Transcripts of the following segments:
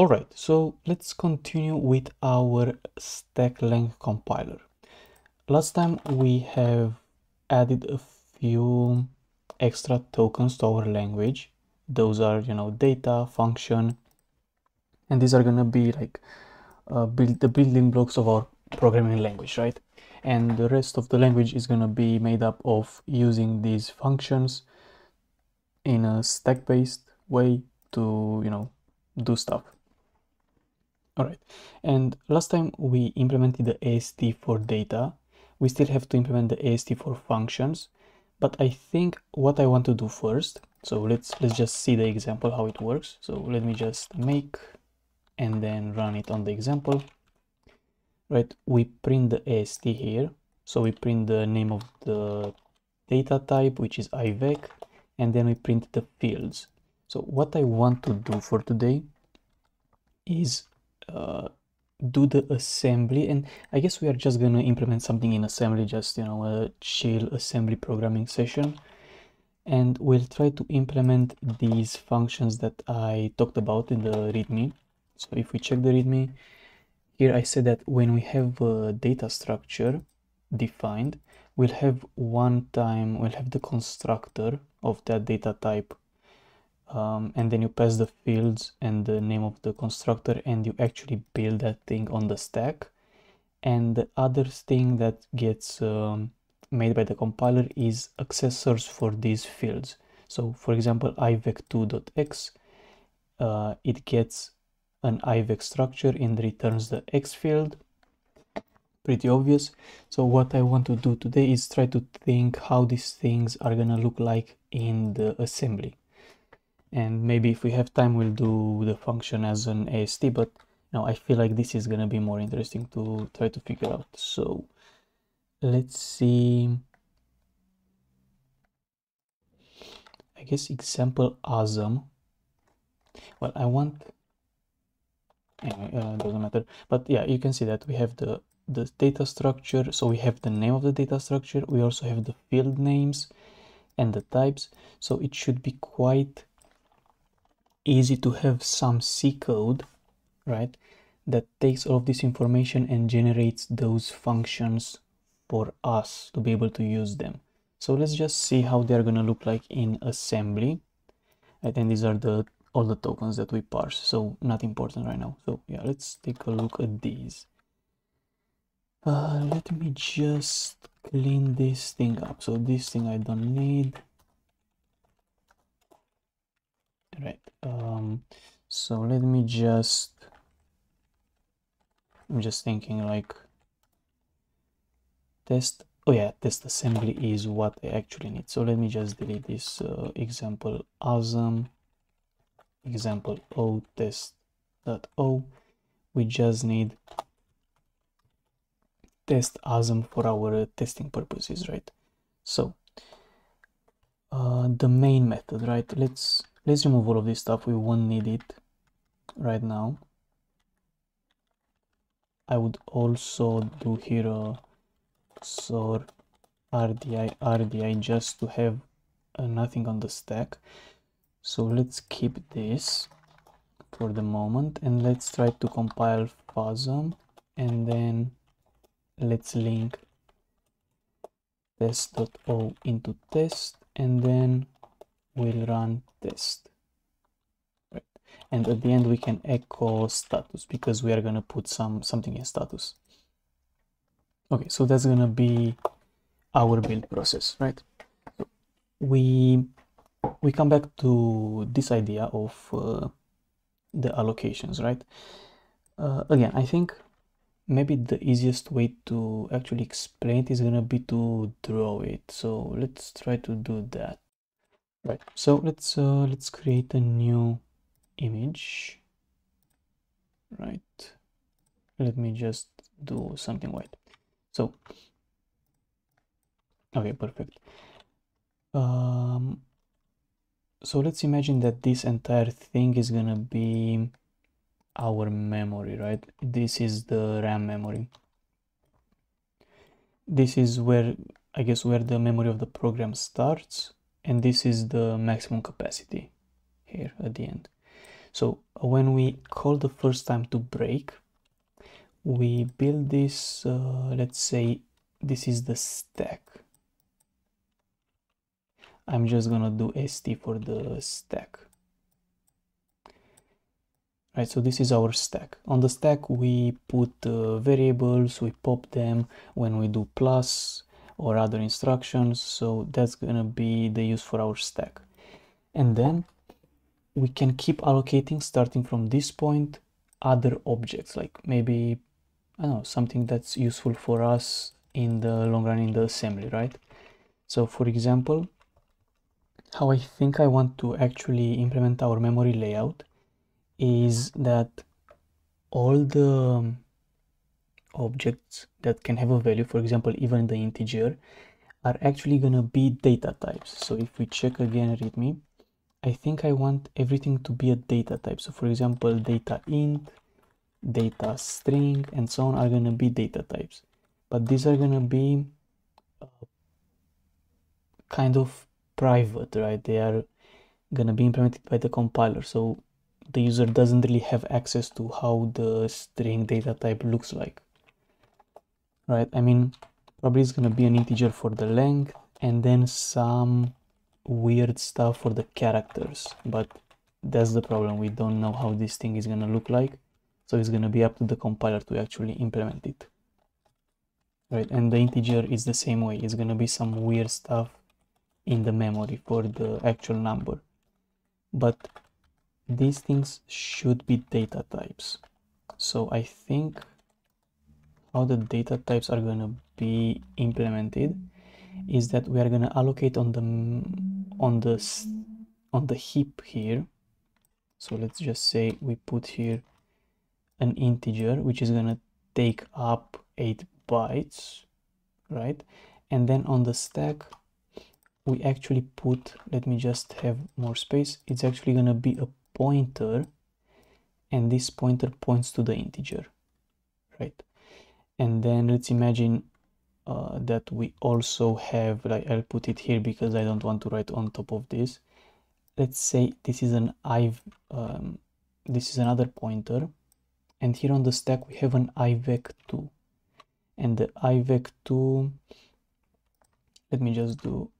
Alright, so let's continue with our stack lang compiler. Last time we have added a few extra tokens to our language. Those are, you know, data, function, and these are gonna be like uh, build the building blocks of our programming language, right? And the rest of the language is gonna be made up of using these functions in a stack-based way to, you know, do stuff. All right, and last time we implemented the AST for data. We still have to implement the AST for functions, but I think what I want to do first, so let's let's just see the example how it works. So let me just make and then run it on the example. Right, we print the AST here. So we print the name of the data type, which is IVEC, and then we print the fields. So what I want to do for today is uh, do the assembly and I guess we are just gonna implement something in assembly just you know a chill assembly programming session. And we'll try to implement these functions that I talked about in the readme. So if we check the readme here I said that when we have a data structure defined we'll have one time we'll have the constructor of that data type um, and then you pass the fields and the name of the constructor and you actually build that thing on the stack. And the other thing that gets um, made by the compiler is accessors for these fields. So for example ivec2.x uh, it gets an ivec structure and returns the x field. Pretty obvious. So what i want to do today is try to think how these things are gonna look like in the assembly and maybe if we have time we'll do the function as an AST but now I feel like this is gonna be more interesting to try to figure out. So let's see. I guess example asm well I want anyway uh, doesn't matter. But yeah you can see that we have the the data structure. So we have the name of the data structure. We also have the field names and the types. So it should be quite easy to have some C code, right, that takes all of this information and generates those functions for us to be able to use them. So let's just see how they're going to look like in assembly. And these are the all the tokens that we parse, so not important right now. So yeah, let's take a look at these. Uh, let me just clean this thing up. So this thing I don't need. Right um so let me just i'm just thinking like test oh yeah test assembly is what i actually need. So let me just delete this uh, example asm example o test dot o. We just need test asm for our uh, testing purposes right? So uh, the main method right? Let's let's remove all of this stuff. We won't need it right now. I would also do here xor RDI RDI just to have uh, nothing on the stack. So let's keep this for the moment and let's try to compile FASM and then let's link test.o into test and then we'll run test. Right. And at the end we can echo status because we are going to put some something in status. Okay so that's going to be our build process right? We we come back to this idea of uh, the allocations right? Uh, again i think maybe the easiest way to actually explain it is going to be to draw it. So let's try to do that right. So let's uh, let's create a new image. Right. Let me just do something white. So okay perfect. Um so let's imagine that this entire thing is gonna be our memory right? This is the ram memory. This is where i guess where the memory of the program starts and this is the maximum capacity here at the end So when we call the first time to break, we build this, uh, let's say this is the stack. I'm just gonna do st for the stack. Right, so this is our stack. On the stack we put uh, variables, we pop them when we do plus or other instructions, so that's gonna be the use for our stack. And then we can keep allocating starting from this point other objects like maybe I don't know something that's useful for us in the long run in the assembly right so for example how I think I want to actually implement our memory layout is that all the objects that can have a value for example even the integer are actually gonna be data types so if we check again readme I think I want everything to be a data type. So for example, data int, data string, and so on are going to be data types. But these are going to be uh, kind of private, right? They are going to be implemented by the compiler. So the user doesn't really have access to how the string data type looks like, right? I mean, probably it's going to be an integer for the length and then some weird stuff for the characters but that's the problem. We don't know how this thing is gonna look like. So it's gonna be up to the compiler to actually implement it right? And the integer is the same way. It's gonna be some weird stuff in the memory for the actual number. But these things should be data types. So i think how the data types are gonna be implemented is that we are going to allocate on the on the on the heap here. So let's just say we put here an integer which is going to take up 8 bytes right? And then on the stack we actually put let me just have more space it's actually going to be a pointer and this pointer points to the integer right and then let's imagine uh, that we also have like I'll put it here because I don't want to write on top of this. Let's say this is an i um, this is another pointer. And here on the stack we have an ivec2 and the ivec2 let me just do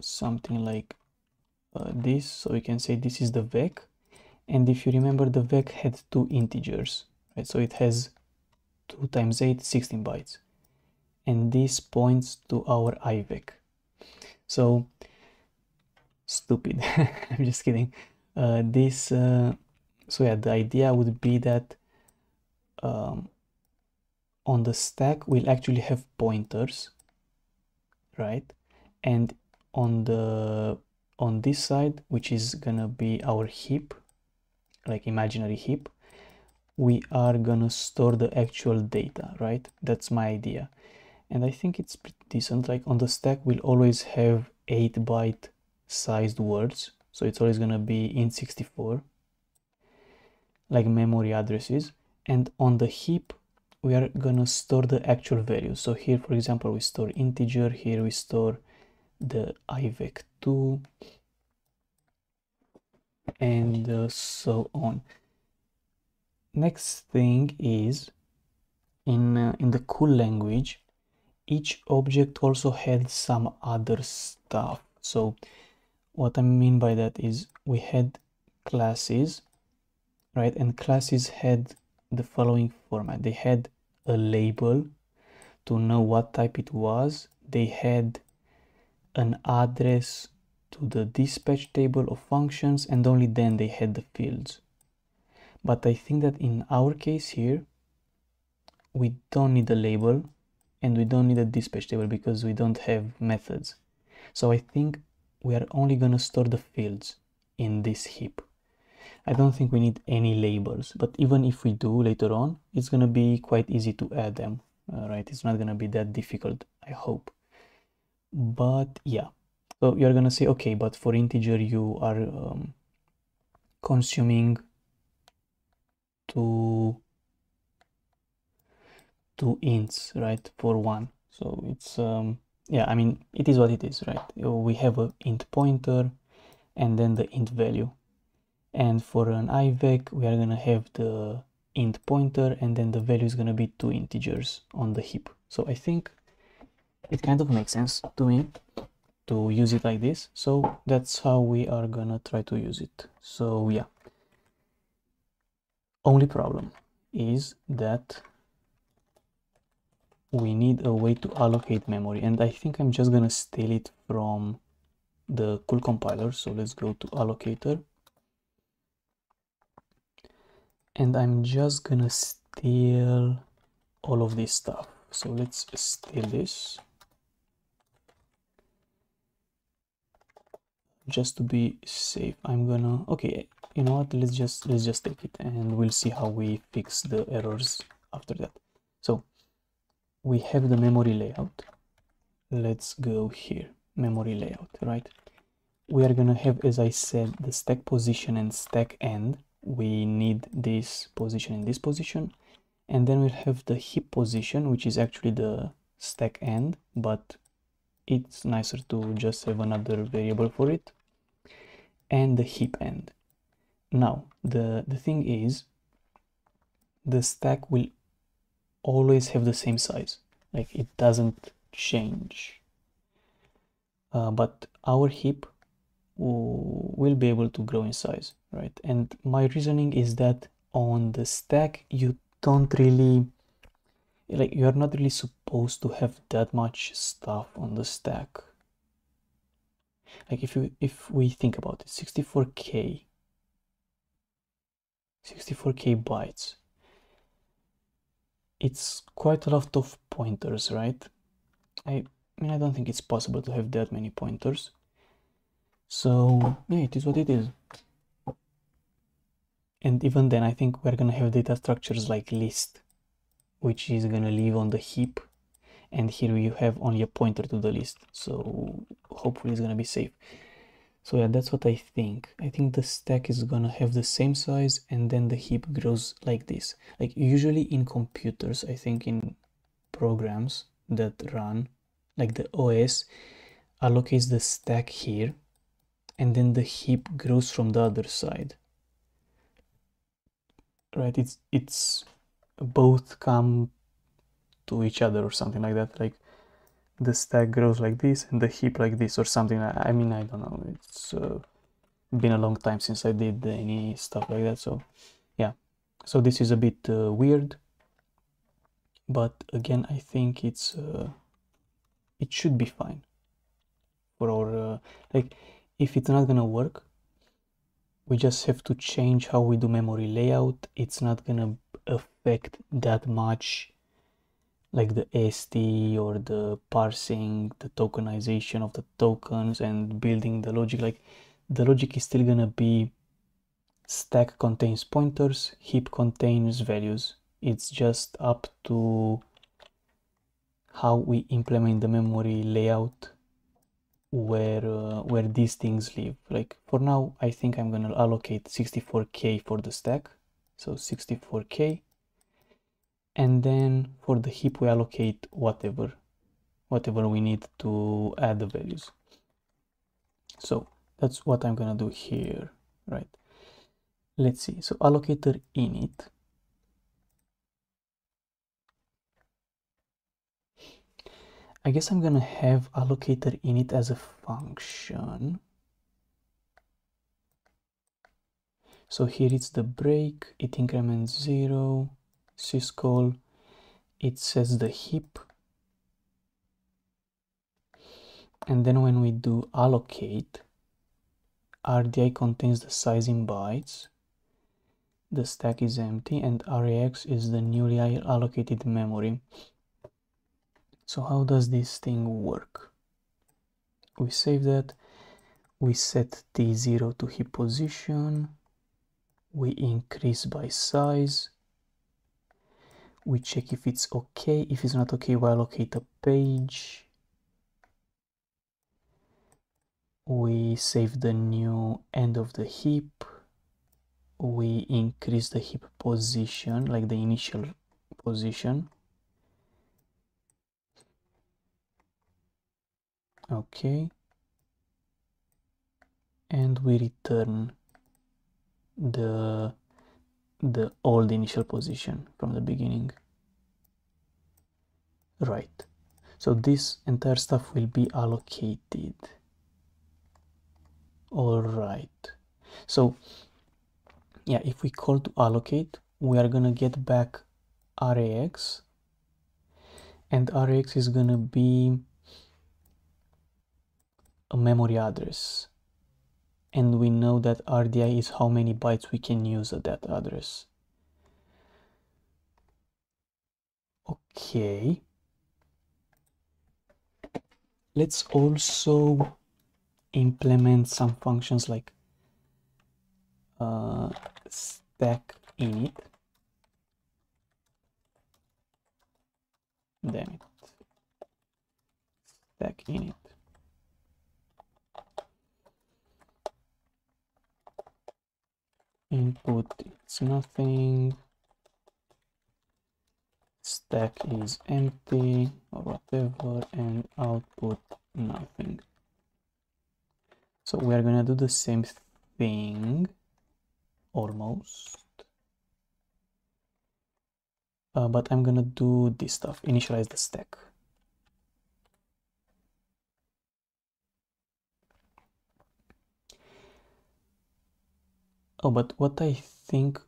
something like uh, this. So we can say this is the vec and if you remember the vec had two integers right? So it has 2 times 8 16 bytes and this points to our IVEC. So stupid, I'm just kidding. Uh, this, uh, so yeah, the idea would be that um, on the stack we'll actually have pointers, right? And on the on this side, which is gonna be our heap, like imaginary heap, we are gonna store the actual data, right? That's my idea. And I think it's pretty decent. Like on the stack we'll always have 8 byte sized words. So it's always gonna be in 64, like memory addresses. And on the heap we are gonna store the actual values so here for example we store integer here we store the ivec2 and uh, so on next thing is in uh, in the cool language each object also had some other stuff. So what i mean by that is we had classes right? And classes had the following format. They had a label to know what type it was. They had an address to the dispatch table of functions and only then they had the fields but i think that in our case here we don't need a label and we don't need a dispatch table because we don't have methods. So I think we are only going to store the fields in this heap. I don't think we need any labels, but even if we do later on, it's going to be quite easy to add them, all right? It's not going to be that difficult, I hope. But yeah, so you're going to say, okay, but for integer you are um, consuming two two ints right for one. So it's um yeah i mean it is what it is right? We have a int pointer and then the int value. And for an IVEC we are gonna have the int pointer and then the value is gonna be two integers on the heap. So I think it kind of makes sense to me to use it like this. So that's how we are gonna try to use it. So yeah only problem is that we need a way to allocate memory and I think I'm just gonna steal it from the cool compiler so let's go to allocator. And I'm just gonna steal all of this stuff. So let's steal this. Just to be safe i'm gonna okay you know what let's just let's just take it and we'll see how we fix the errors after that. So we have the memory layout. Let's go here memory layout right? We are gonna have as i said the stack position and stack end. We need this position in this position. And then we'll have the heap position which is actually the stack end but it's nicer to just have another variable for it. And the heap end now the the thing is the stack will always have the same size. Like it doesn't change. Uh, but our heap will be able to grow in size right? And my reasoning is that on the stack you don't really like you're not really supposed to have that much stuff on the stack. Like if you if we think about it 64k 64k bytes. It's quite a lot of pointers right? I mean i don't think it's possible to have that many pointers. So yeah it is what it is. And even then I think we're gonna have data structures like list which is gonna live on the heap. And here you have only a pointer to the list. So hopefully it's gonna be safe so yeah that's what I think. I think the stack is gonna have the same size and then the heap grows like this. Like usually in computers I think in programs that run like the OS allocates the stack here and then the heap grows from the other side. Right? It's it's both come to each other or something like that. Like the stack grows like this and the heap like this or something. I mean i don't know. It's uh, been a long time since i did any stuff like that so yeah. So this is a bit uh, weird but again i think it's uh, it should be fine for our uh, like if it's not gonna work we just have to change how we do memory layout. It's not gonna affect that much like the AST or the parsing the tokenization of the tokens and building the logic like the logic is still gonna be stack contains pointers heap contains values. It's just up to how we implement the memory layout where uh, where these things live. Like for now i think i'm gonna allocate 64k for the stack. So 64k and then for the heap we allocate whatever whatever we need to add the values. So that's what i'm gonna do here right? Let's see. So allocator init. I guess I'm gonna have allocator init as a function. So here it's the break, it increments zero, syscall, it says the heap. And then when we do allocate, RDI contains the size in bytes, the stack is empty, and RAX is the newly allocated memory. So how does this thing work? We save that, we set T0 to heap position, we increase by size, we check if it's okay, if it's not okay we allocate a page, we save the new end of the heap, we increase the heap position, like the initial position, okay. And we return the the old initial position from the beginning. Right. So this entire stuff will be allocated. All right. So yeah if we call to allocate we are gonna get back rax and rax is gonna be a memory address and we know that RDI is how many bytes we can use at that address. Okay. Let's also implement some functions like uh, stack init. Damn it. Stack init. Input it's nothing. Stack is empty or whatever and output nothing. So we are gonna do the same thing almost. Uh, but I'm gonna do this stuff initialize the stack Oh, but what I think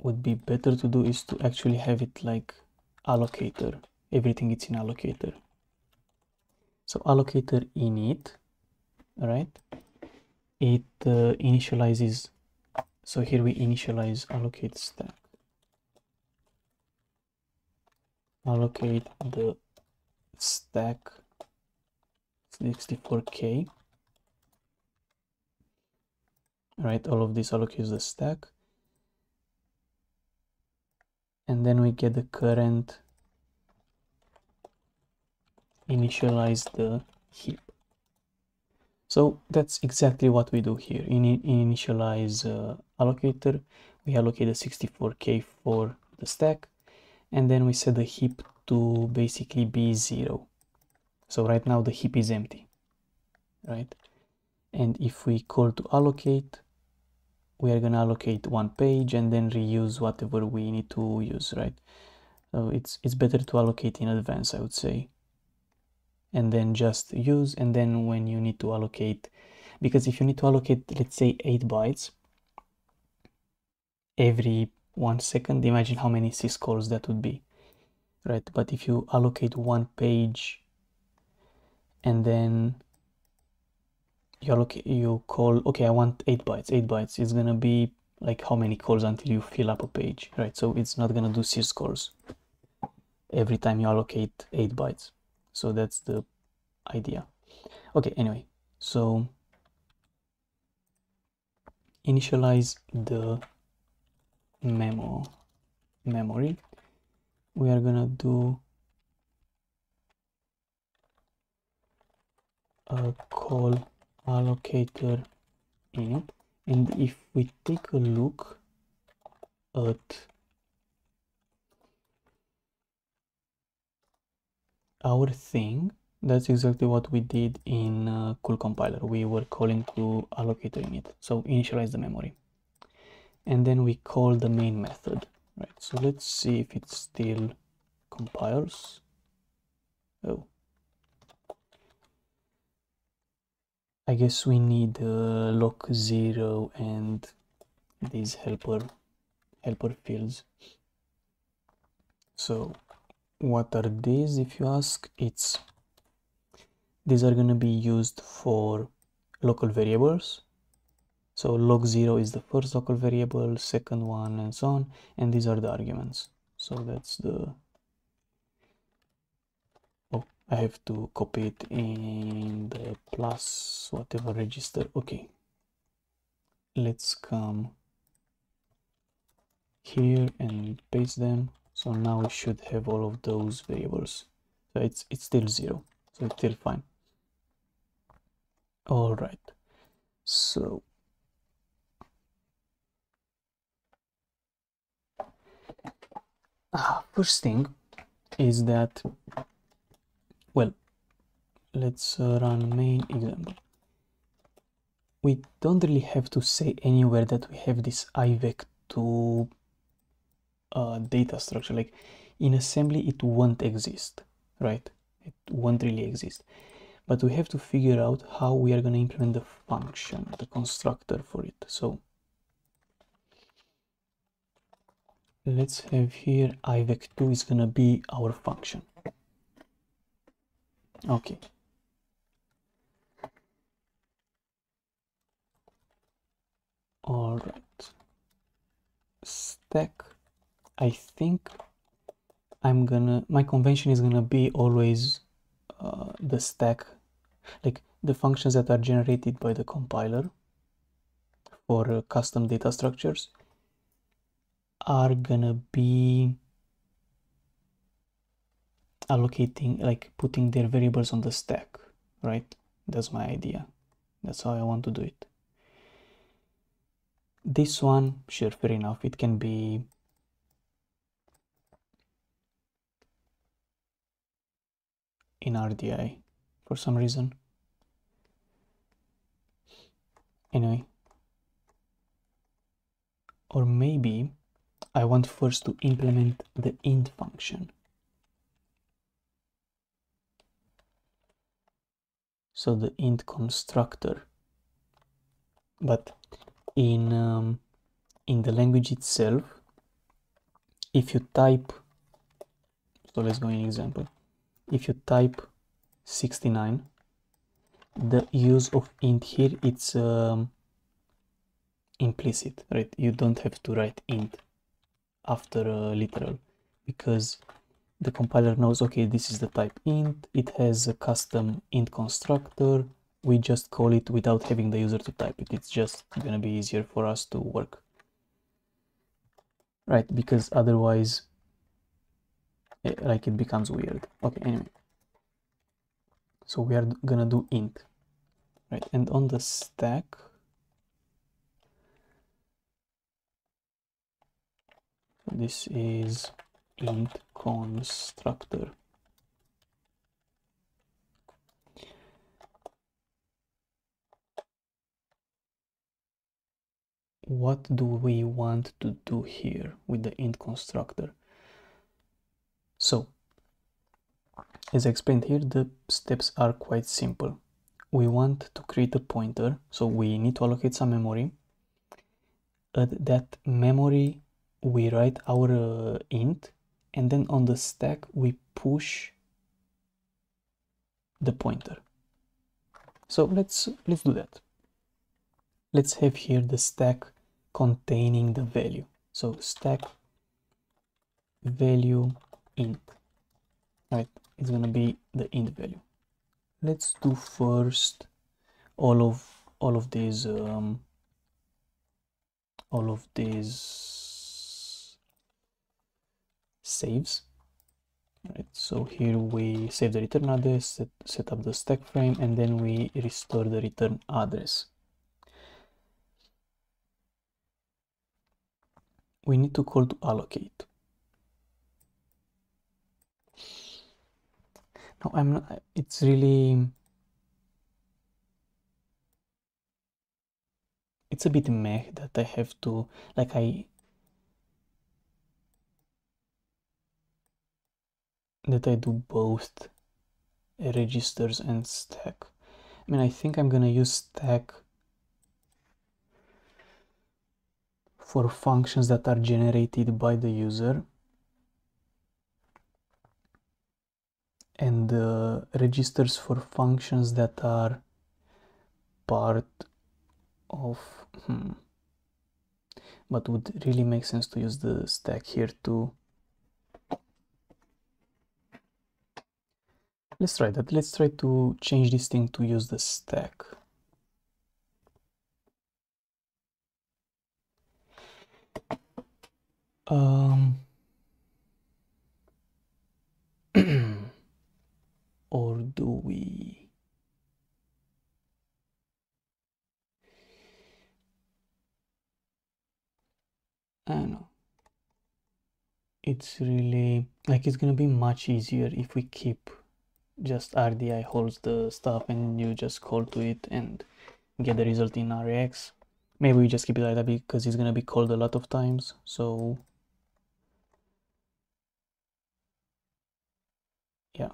would be better to do is to actually have it like allocator. Everything is in allocator. So allocator init, right? It uh, initializes. So here we initialize allocate stack. Allocate the stack 64k right all of this allocates the stack. And then we get the current initialize the heap. So that's exactly what we do here. In, in initialize uh, allocator. We allocate the 64k for the stack. And then we set the heap to basically be zero. So right now the heap is empty. Right? And if we call to allocate we are going to allocate one page and then reuse whatever we need to use right? So it's it's better to allocate in advance i would say. And then just use and then when you need to allocate because if you need to allocate let's say 8 bytes every one second imagine how many syscalls that would be right? But if you allocate one page and then you allocate you call okay i want 8 bytes. 8 bytes it's gonna be like how many calls until you fill up a page right? So it's not gonna do syscalls every time you allocate 8 bytes. So that's the idea. Okay anyway so initialize the memo memory. We are gonna do a call allocator init and if we take a look at our thing that's exactly what we did in uh, cool compiler. We were calling to allocator init so initialize the memory. And then we call the main method right? So let's see if it still compiles. Oh I guess we need uh, lock zero and these helper helper fields. So what are these if you ask? It's these are gonna be used for local variables. So log zero is the first local variable, second one and so on, and these are the arguments. So that's the I have to copy it in the plus whatever register. Okay. Let's come here and paste them. So now we should have all of those variables. So it's it's still zero. So it's still fine. All right. So ah, first thing is that let's uh, run main example we don't really have to say anywhere that we have this IVEC2 uh, data structure. Like in assembly, it won't exist, right? It won't really exist. But we have to figure out how we are going to implement the function, the constructor for it. So let's have here IVEC2 is going to be our function. Okay. All right. Stack. I think I'm gonna, my convention is gonna be always uh, the stack, like the functions that are generated by the compiler for uh, custom data structures are gonna be allocating like putting their variables on the stack right that's my idea that's how I want to do it this one sure fair enough. It can be in RDI for some reason. Anyway. Or maybe I want first to implement the int function. So the int constructor. But in um, in the language itself if you type so let's go in example. If you type 69 the use of int here it's um, implicit right? You don't have to write int after a literal because the compiler knows okay this is the type int. It has a custom int constructor we just call it without having the user to type it. It's just gonna be easier for us to work. Right because otherwise it, eh, like it becomes weird. Okay anyway. So we are gonna do int. Right and on the stack this is int constructor what do we want to do here with the int constructor? So as I explained here the steps are quite simple. We want to create a pointer so we need to allocate some memory. At that memory we write our uh, int and then on the stack we push the pointer. So let's let's do that. Let's have here the stack containing the value. So stack value int right? It's gonna be the int value. Let's do first all of all of these um, all of these saves right? So here we save the return address set, set up the stack frame and then we restore the return address we need to call to allocate. No i'm not it's really it's a bit meh that i have to like i that i do both registers and stack. I mean i think i'm gonna use stack for functions that are generated by the user. And uh, registers for functions that are part of hmm, but would really make sense to use the stack here too. Let's try that. Let's try to change this thing to use the stack um or do we I don't know it's really like it's gonna be much easier if we keep just RDI holds the stuff and you just call to it and get the result in RAX. Maybe we just keep it like that because it's gonna be called a lot of times. So yeah.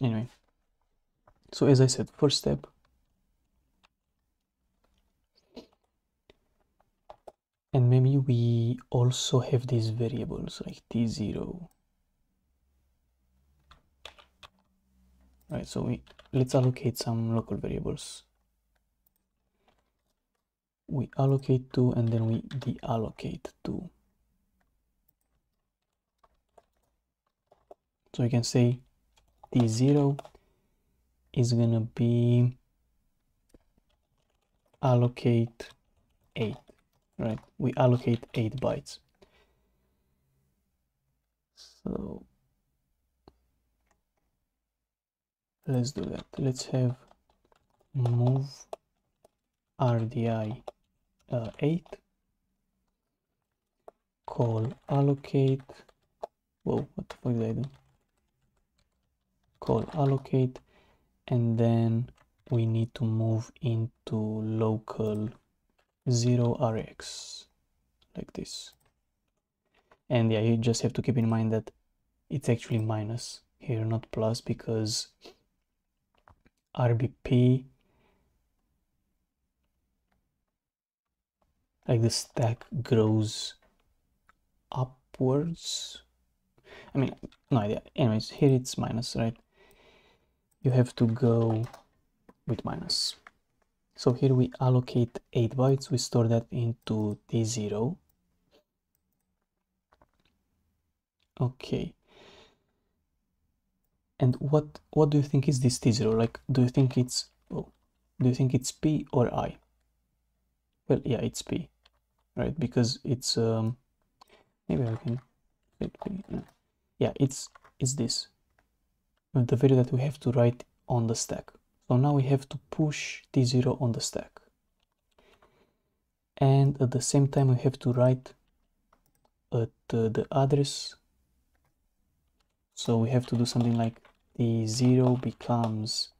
Anyway. So as I said, first step. And maybe we also have these variables like t0 right so we let's allocate some local variables we allocate 2 and then we deallocate 2 so we can say t0 is gonna be allocate 8 right? We allocate 8 bytes. So let's do that. Let's have move rdi uh, 8 call allocate whoa what the fuck did i do call allocate and then we need to move into local 0 rax like this. And yeah you just have to keep in mind that it's actually minus here not plus because RBP like the stack grows upwards. I mean no idea. Anyways here it's minus right you have to go with minus so here we allocate 8 bytes we store that into t0 okay and what what do you think is this t0? Like, do you think it's oh, do you think it's p or i? Well, yeah, it's p, right? Because it's um, maybe I can Yeah, it's it's this the value that we have to write on the stack. So now we have to push T0 on the stack. And at the same time, we have to write at uh, the address. So we have to do something like T0 becomes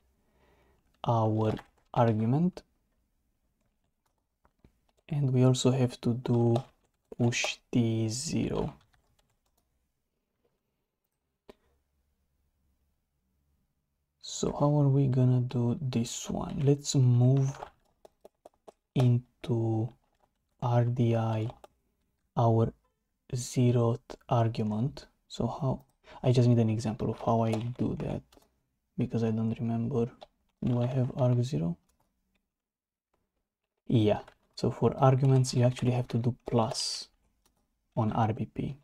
our argument. And we also have to do push T0. So how are we gonna do this one let's move into RDI our zeroth argument so how I just need an example of how I do that because I don't remember. Do I have arg0? Yeah, so for arguments you actually have to do plus on RBP.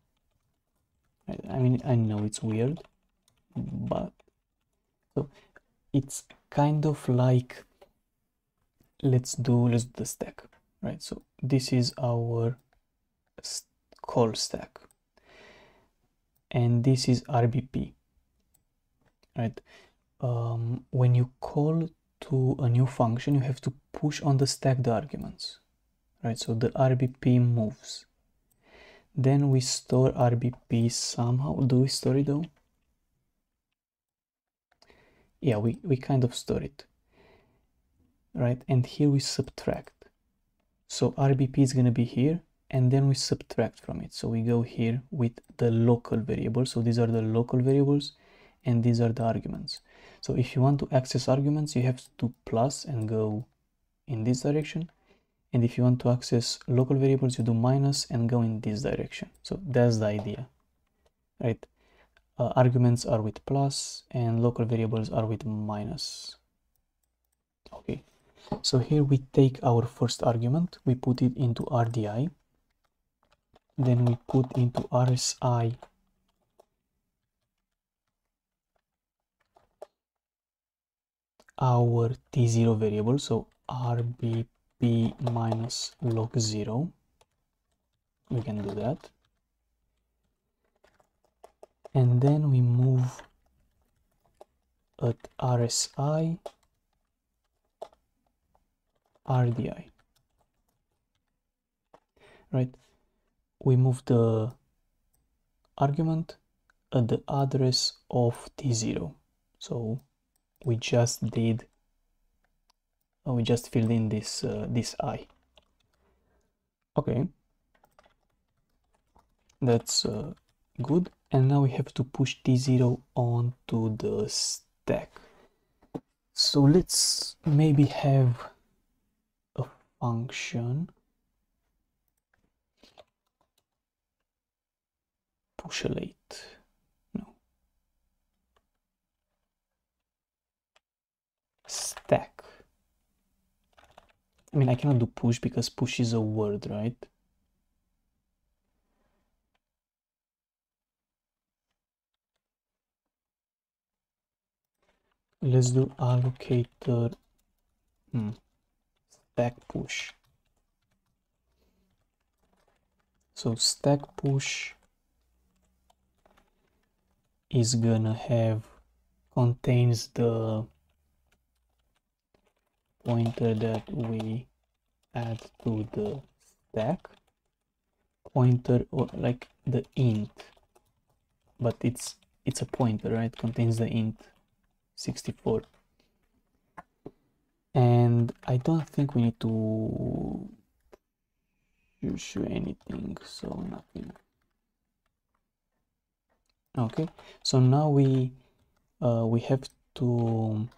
I mean, I know it's weird, but so it's kind of like let's do let's do the stack, right? So this is our call stack. And this is RBP right? Um, when you call to a new function you have to push on the stack the arguments right? So the RBP moves. Then we store RBP somehow. Do we store it though yeah we, we kind of store it right? And here we subtract. So RBP is going to be here and then we subtract from it. So we go here with the local variables. So these are the local variables and these are the arguments. So if you want to access arguments you have to do plus and go in this direction. And if you want to access local variables you do minus and go in this direction. So that's the idea right uh, arguments are with plus and local variables are with minus. Okay. So here we take our first argument. We put it into RDI then we put into RSI our T0 variable, so RBP minus log 0. We can do that. And then we move at RSI RDI. Right, we move the argument at the address of t0 so we just did uh, we just filled in this uh, this i. Okay. That's uh, good and now we have to push t0 onto the stack. So let's maybe have a function. Push late. No. Stack. I mean I cannot do push because push is a word right let's do allocator. Hmm. stack push. So stack push is gonna have contains the pointer that we add to the stack. Pointer or like the int. But it's it's a pointer right? Contains the int 64 and I don't think we need to issue anything so nothing. Okay so now we uh, we have to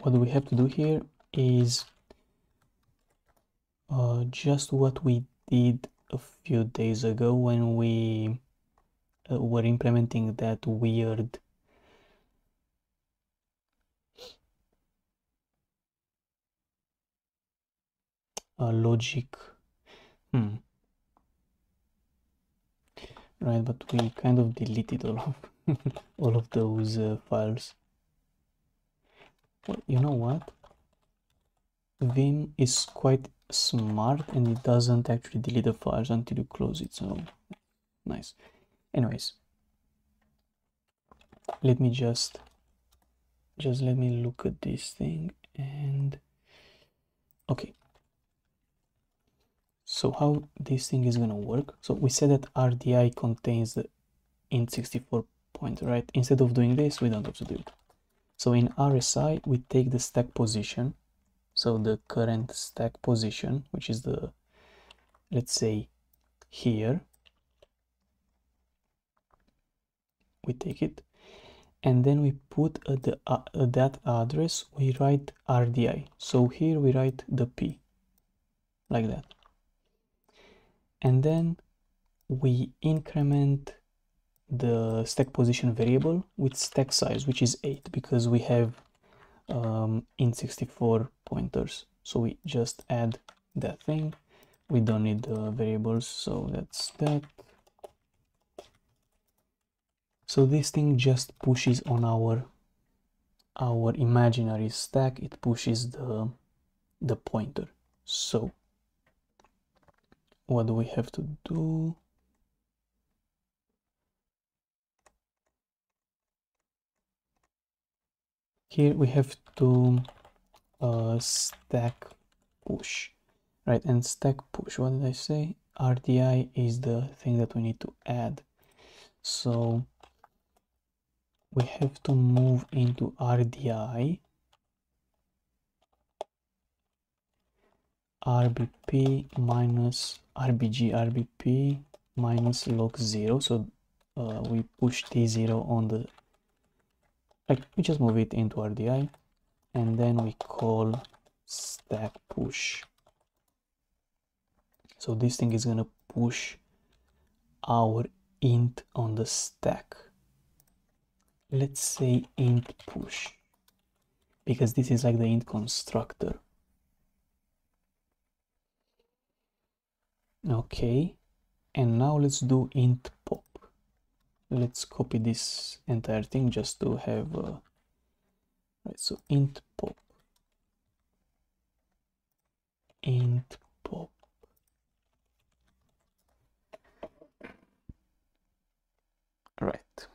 what we have to do here is uh, just what we did a few days ago when we uh, were implementing that weird uh, logic. Hmm. Right but we kind of deleted all of all of those uh, files. Well, you know what? Vim is quite smart and it doesn't actually delete the files until you close it so nice anyways let me just just let me look at this thing and okay. So how this thing is gonna work? So we said that rdi contains the int64 point right? Instead of doing this we don't have to do it. So in rsi we take the stack position. So the current stack position which is the let's say here we take it. And then we put at the uh, at that address we write RDI so here we write the P like that. And then we increment the stack position variable with stack size which is 8 because we have um, int64 pointers. So we just add that thing. We don't need the variables so that's that so this thing just pushes on our our imaginary stack. It pushes the the pointer. So what do we have to do? Here we have to uh, stack push right? And stack push what did I say? RDI is the thing that we need to add. So we have to move into RDI RBP minus RBG RBP minus loc 0 so uh, we push T0 on the like we just move it into RDI and then we call stack push. So this thing is gonna push our int on the stack let's say int push because this is like the int constructor. Okay and now let's do int pop. Let's copy this entire thing just to have uh, right so int pop. Int pop right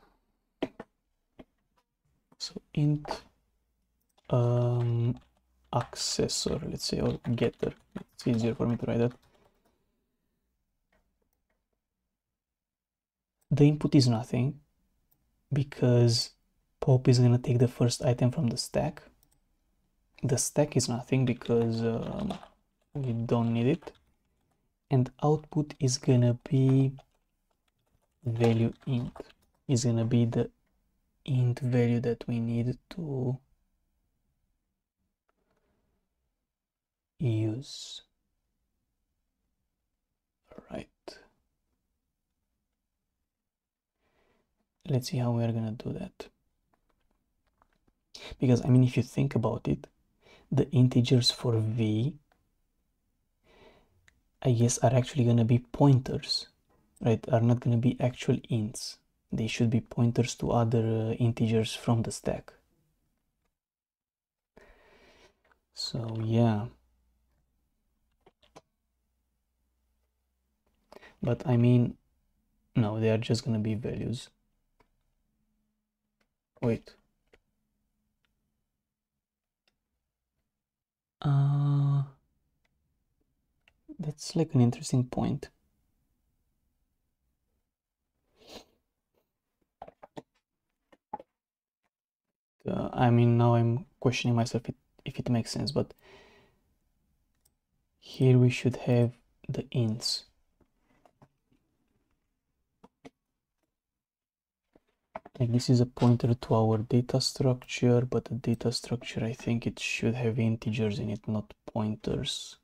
so int um accessor. Let's say or getter. It's easier for me to write that. The input is nothing because pop is gonna take the first item from the stack. The stack is nothing because um, we don't need it. And output is gonna be value int. Is gonna be the int value that we need to use. Right let's see how we are gonna do that. Because I mean if you think about it the integers for v I guess are actually gonna be pointers right? Are not gonna be actual ints they should be pointers to other uh, integers from the stack. So yeah. But I mean no they are just gonna be values. Wait. Uh that's like an interesting point uh, I mean now I'm questioning myself if it, if it makes sense but here we should have the ints. Like this is a pointer to our data structure but the data structure I think it should have integers in it not pointers.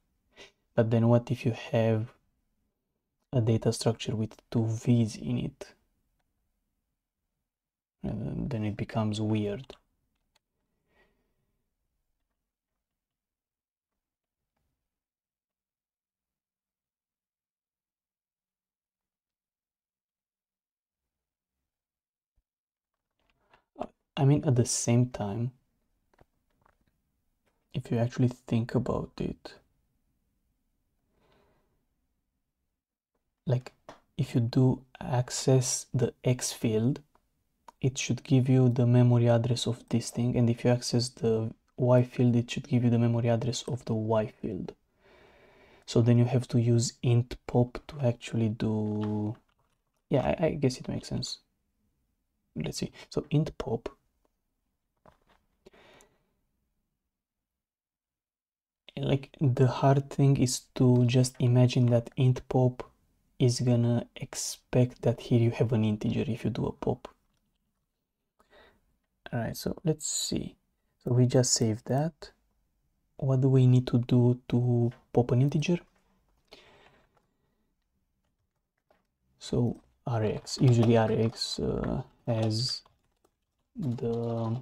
But then what if you have a data structure with two v's in it? And then it becomes weird I mean, at the same time, if you actually think about it, like if you do access the X field, it should give you the memory address of this thing. And if you access the Y field, it should give you the memory address of the Y field. So then you have to use int pop to actually do, yeah, I, I guess it makes sense. Let's see. So int pop like the hard thing is to just imagine that int pop is gonna expect that here you have an integer if you do a pop. All right so let's see. So we just saved that. What do we need to do to pop an integer? So rx usually rx uh, has the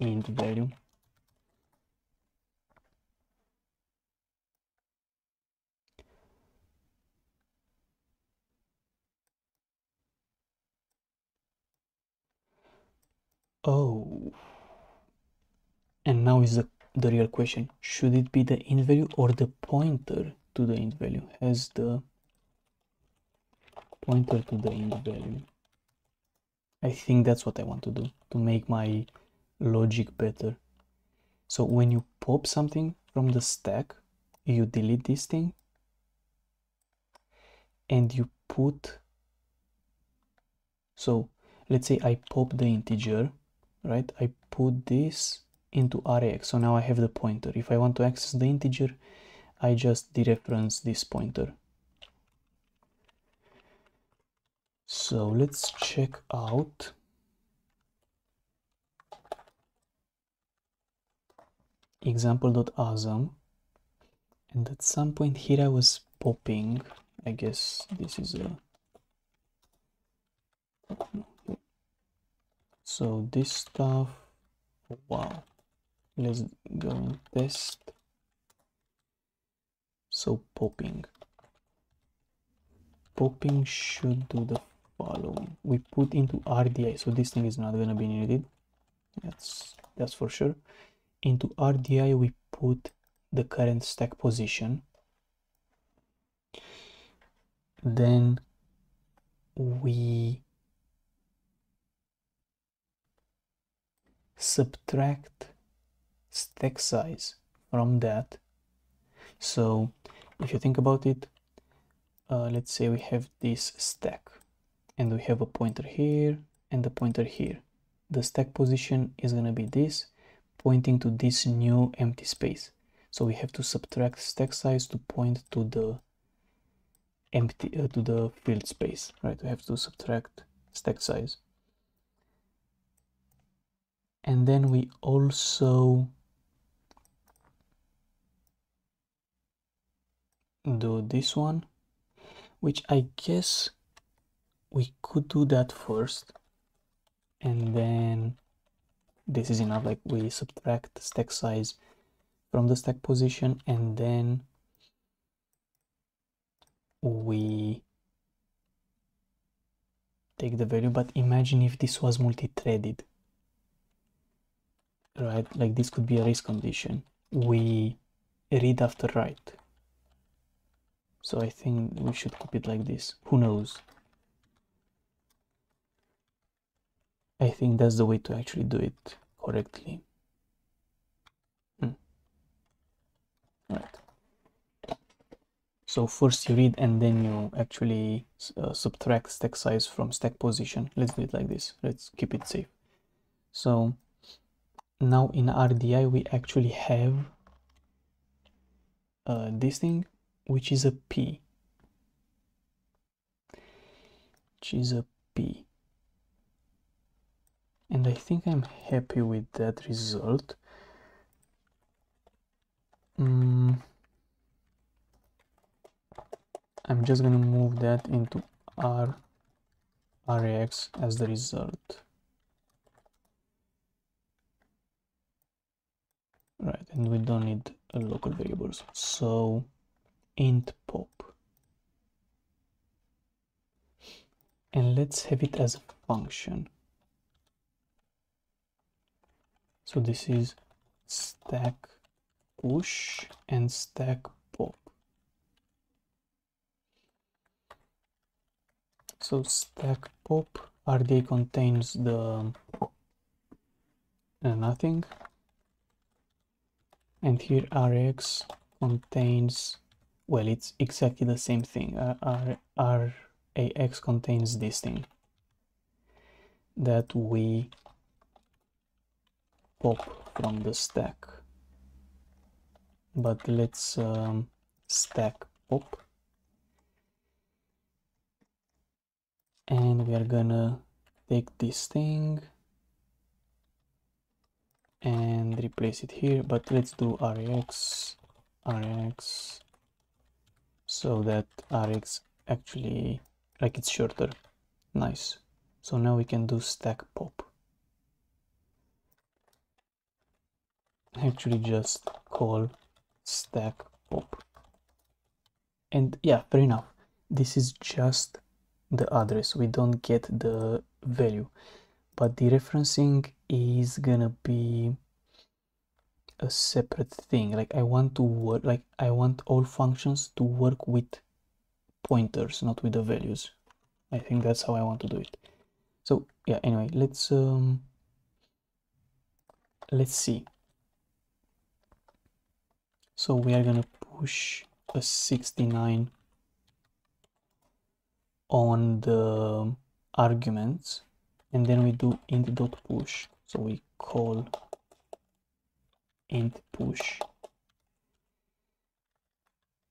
int value Oh. And now is the, the real question. Should it be the int value or the pointer to the int value? Has the pointer to the int value. I think that's what I want to do to make my logic better. So when you pop something from the stack, you delete this thing and you put so let's say I pop the integer right? I put this into RAX so now I have the pointer. If I want to access the integer I just dereference this pointer. So let's check out. Example.asm and at some point here I was popping. I guess this is a oh, so this stuff wow. Let's go and test. So popping. Popping should do the following. We put into RDI so this thing is not gonna be needed. That's that's for sure. Into RDI we put the current stack position. Then we subtract stack size from that. So if you think about it uh, let's say we have this stack and we have a pointer here and a pointer here. The stack position is going to be this pointing to this new empty space. So we have to subtract stack size to point to the empty uh, to the filled space right? We have to subtract stack size and then we also do this one which I guess we could do that first. And then this is enough like we subtract stack size from the stack position and then we take the value. But imagine if this was multi-threaded right? Like this could be a race condition. We read after write so I think we should keep it like this. Who knows? I think that's the way to actually do it correctly. Hmm. right. So first you read and then you actually uh, subtract stack size from stack position. Let's do it like this. Let's keep it safe. So now in RDI we actually have uh, this thing which is a P. Which is a P. And I think I'm happy with that result. Mm. I'm just gonna move that into R RAX as the result right and we don't need local variables. So int pop. And let's have it as a function. So this is stack push and stack pop. So stack pop RDA contains the uh, nothing and here Rx contains well it's exactly the same thing. Uh, R, RAX contains this thing that we pop from the stack. But let's um, stack pop. And we are gonna take this thing and replace it here but let's do rx rx so that rx actually like it's shorter. Nice. So now we can do stack pop. Actually just call stack pop. And yeah fair enough. This is just the address. We don't get the value. But the referencing is gonna be a separate thing. Like i want to work like i want all functions to work with pointers not with the values. I think that's how i want to do it. So yeah anyway let's um let's see. So we are gonna push a 69 on the arguments and then we do int dot push so we call int push.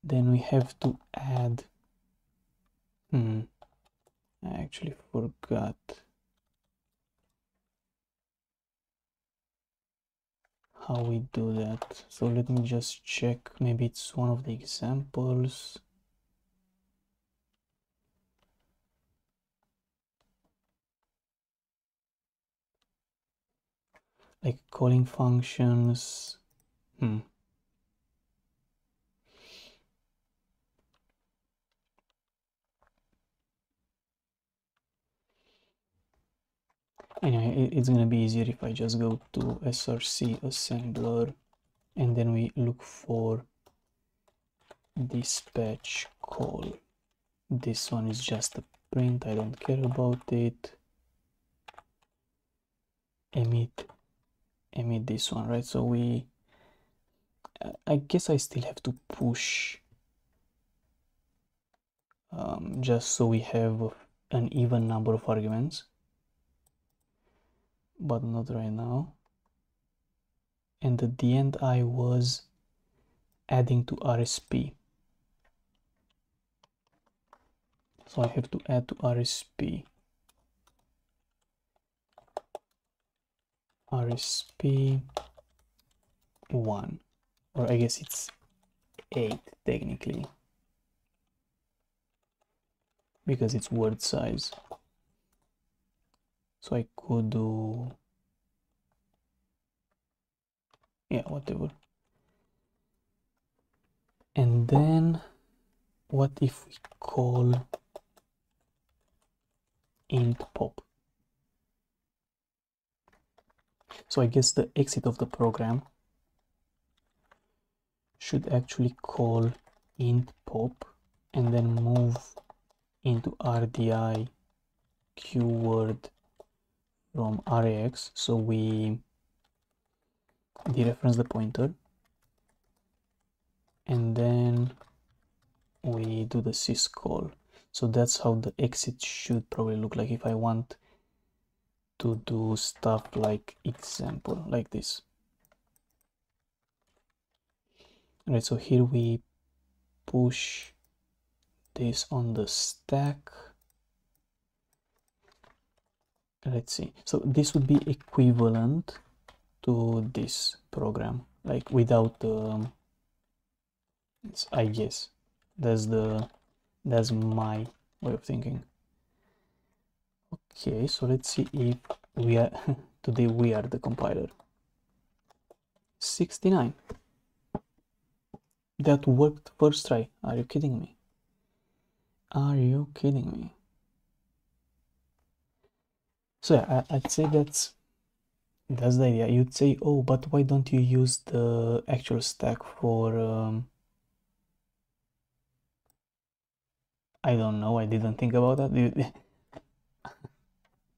Then we have to add hmm I actually forgot. How we do that? So let me just check. Maybe it's one of the examples like calling functions. Hmm. Anyway it's gonna be easier if I just go to src assembler and then we look for dispatch call. This one is just a print. I don't care about it. Emit emit this one right? So we I guess I still have to push um, just so we have an even number of arguments. But not right now. And at the end I was adding to RSP so I have to add to RSP RSP 1 or I guess it's 8 technically. Because it's word size. So I could do yeah whatever. And then what if we call int pop so I guess the exit of the program should actually call int pop and then move into RDI qword from RAX so we dereference the pointer and then we do the syscall so that's how the exit should probably look like. If I want to do stuff like example like this. All right so here we push this on the stack. Let's see. So this would be equivalent to this program like without um, I guess that's the that's my way of thinking okay so let's see if we are today we are the compiler. 69 that worked first try. Are you kidding me? Are you kidding me? So yeah, I, would say that's that's the idea. You'd say oh but why don't you use the actual stack for um, I don't know. I didn't think about that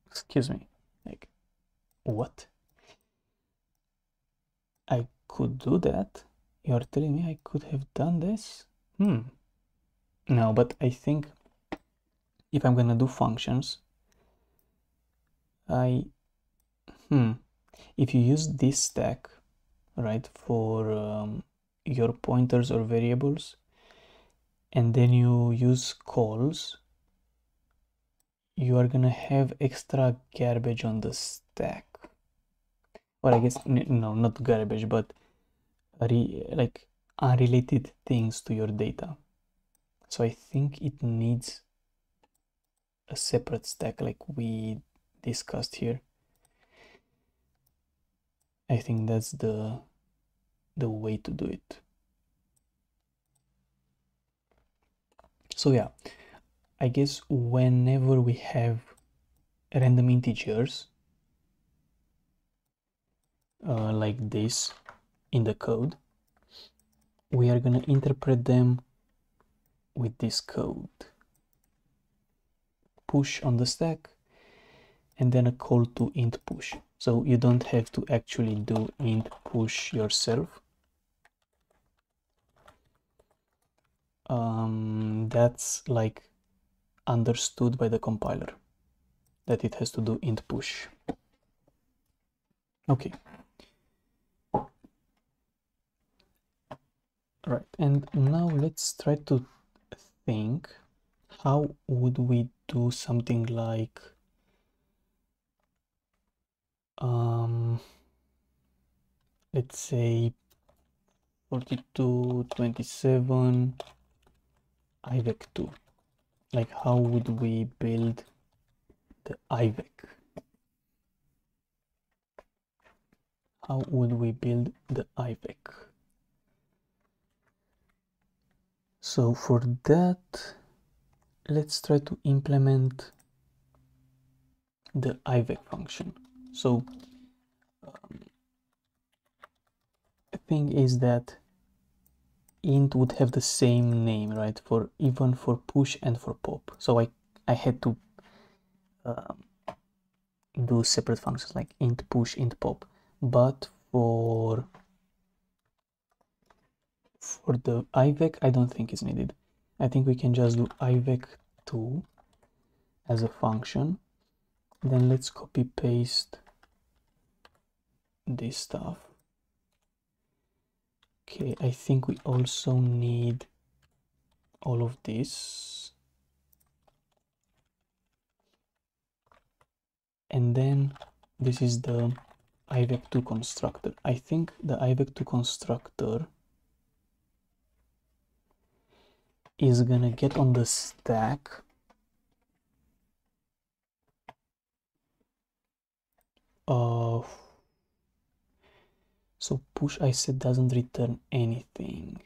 excuse me. Like what? I could do that? You're telling me I could have done this? Hmm. No but I think if I'm gonna do functions I hmm if you use this stack right for um, your pointers or variables and then you use calls you are gonna have extra garbage on the stack. Or i guess no not garbage but like unrelated things to your data. So i think it needs a separate stack like we discussed here. I think that's the the way to do it. So yeah, I guess whenever we have random integers uh, like this in the code, we are gonna interpret them with this code. Push on the stack and then a call to int push so you don't have to actually do int push yourself um, that's like understood by the compiler that it has to do int push. Okay. Right and now let's try to think how would we do something like um let's say 42 27 ivec 2 like how would we build the ivec how would we build the ivec so for that let's try to implement the ivec function. So um, the thing is that int would have the same name right for even for push and for pop. So i i had to um, do separate functions like int push int pop. But for for the ivec i don't think it's needed. I think we can just do ivec2 as a function. Then let's copy paste this stuff okay I think we also need all of this. And then this is the IVEC2 constructor. I think the IVEC2 constructor is gonna get on the stack. Of so push I said doesn't return anything.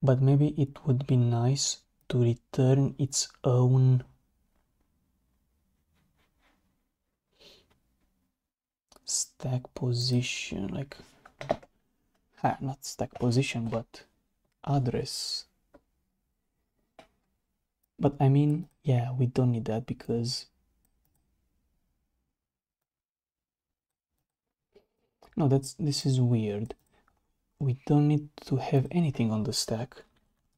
But maybe it would be nice to return its own stack position like ah, not stack position but address. But I mean yeah we don't need that because no that's this is weird. We don't need to have anything on the stack.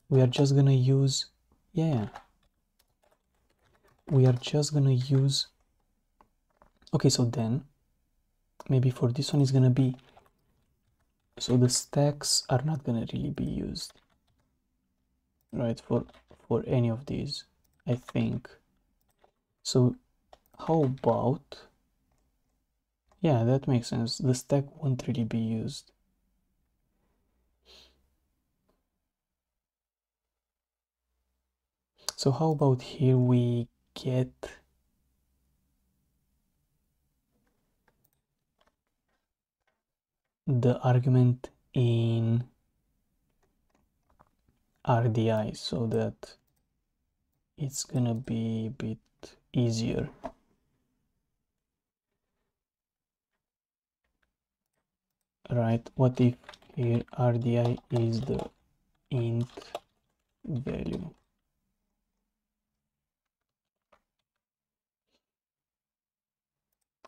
We are just gonna use yeah. We are just gonna use okay so then maybe for this one is gonna be so the stacks are not gonna really be used right for for any of these I think. So how about yeah that makes sense the stack won't really be used so how about here we get the argument in RDI so that it's gonna be a bit easier. Right, what if here RDI is the int value?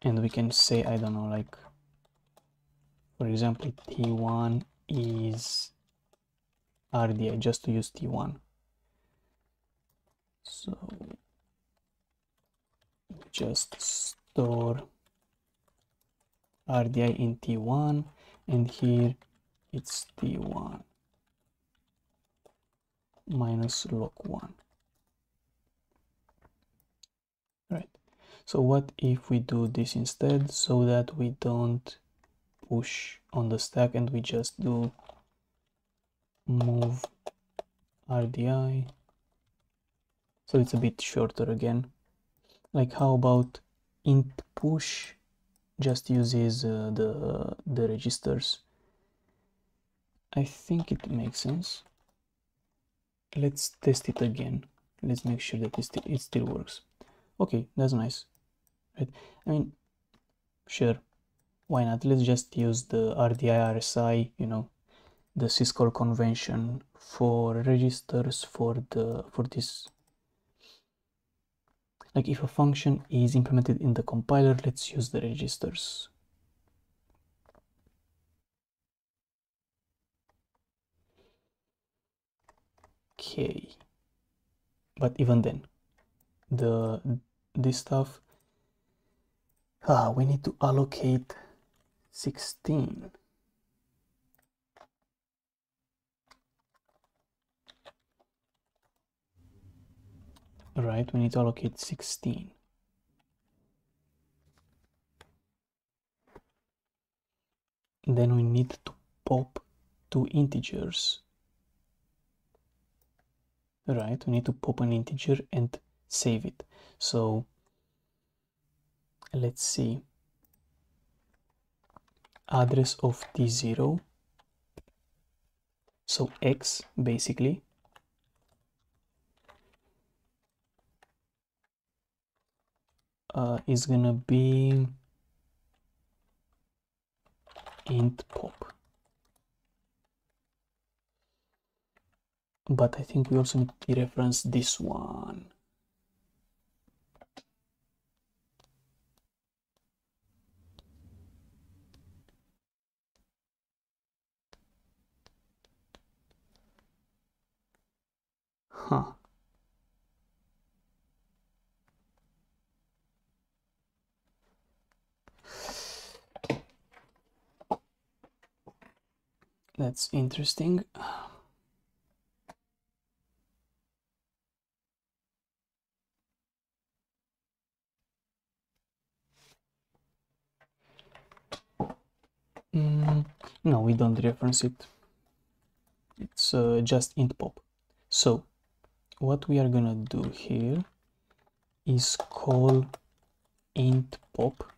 And we can say, I don't know, like for example t1 is RDI just to use t1 so just store RDI in t1 and here it's t1 minus loc 1 right. So what if we do this instead so that we don't push on the stack and we just do move RDI so it's a bit shorter again. Like how about int push just uses uh, the the registers. I think it makes sense. Let's test it again. Let's make sure that it still, it still works. Okay that's nice. Right I mean sure. Why not? Let's just use the RDI RSI you know the syscall convention for registers for the for this like if a function is implemented in the compiler let's use the registers okay but even then the this stuff ah we need to allocate 16. Right, we need to allocate 16. Then we need to pop two integers. Right, we need to pop an integer and save it. So let's see address of t0 so x basically uh, is gonna be int pop but I think we also need to reference this one Huh. That's interesting. Mm, no, we don't reference it. It's uh, just int pop. So what we are gonna do here is call int pop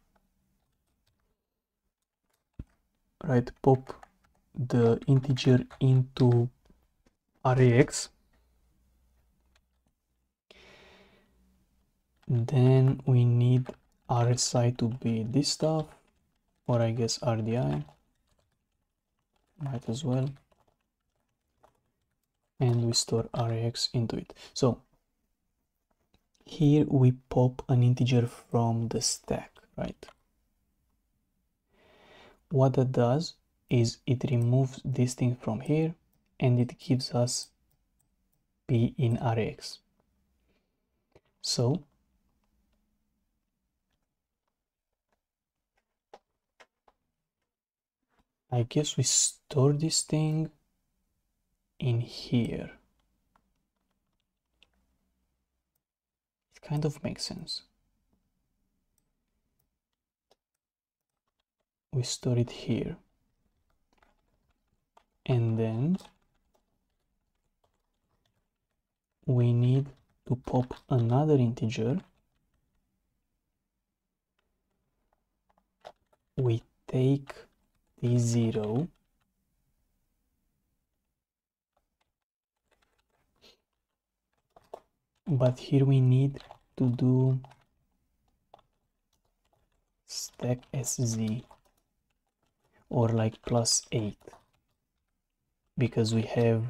right pop the integer into rax then we need rsi to be this stuff or i guess rdi might as well. And we store rax into it. So here we pop an integer from the stack right? What that does is it removes this thing from here and it gives us p in rax so I guess we store this thing in here. It kind of makes sense. We store it here. And then we need to pop another integer. We take the zero but here we need to do stack sz or like plus 8 because we have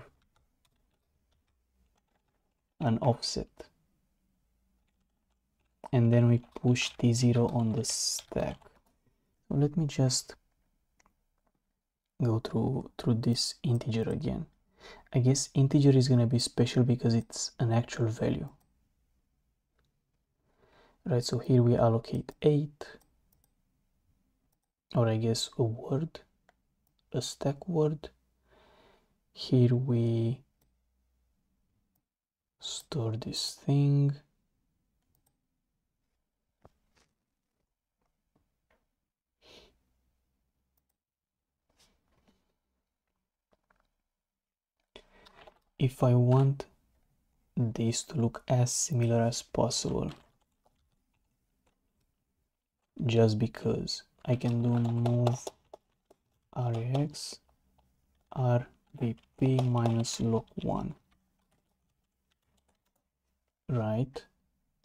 an offset. And then we push t0 on the stack. So let me just go through through this integer again. I guess integer is gonna be special because it's an actual value. Right so here we allocate 8 or I guess a word a stack word here we store this thing. If I want this to look as similar as possible just because I can do move rx rbp minus loc1 right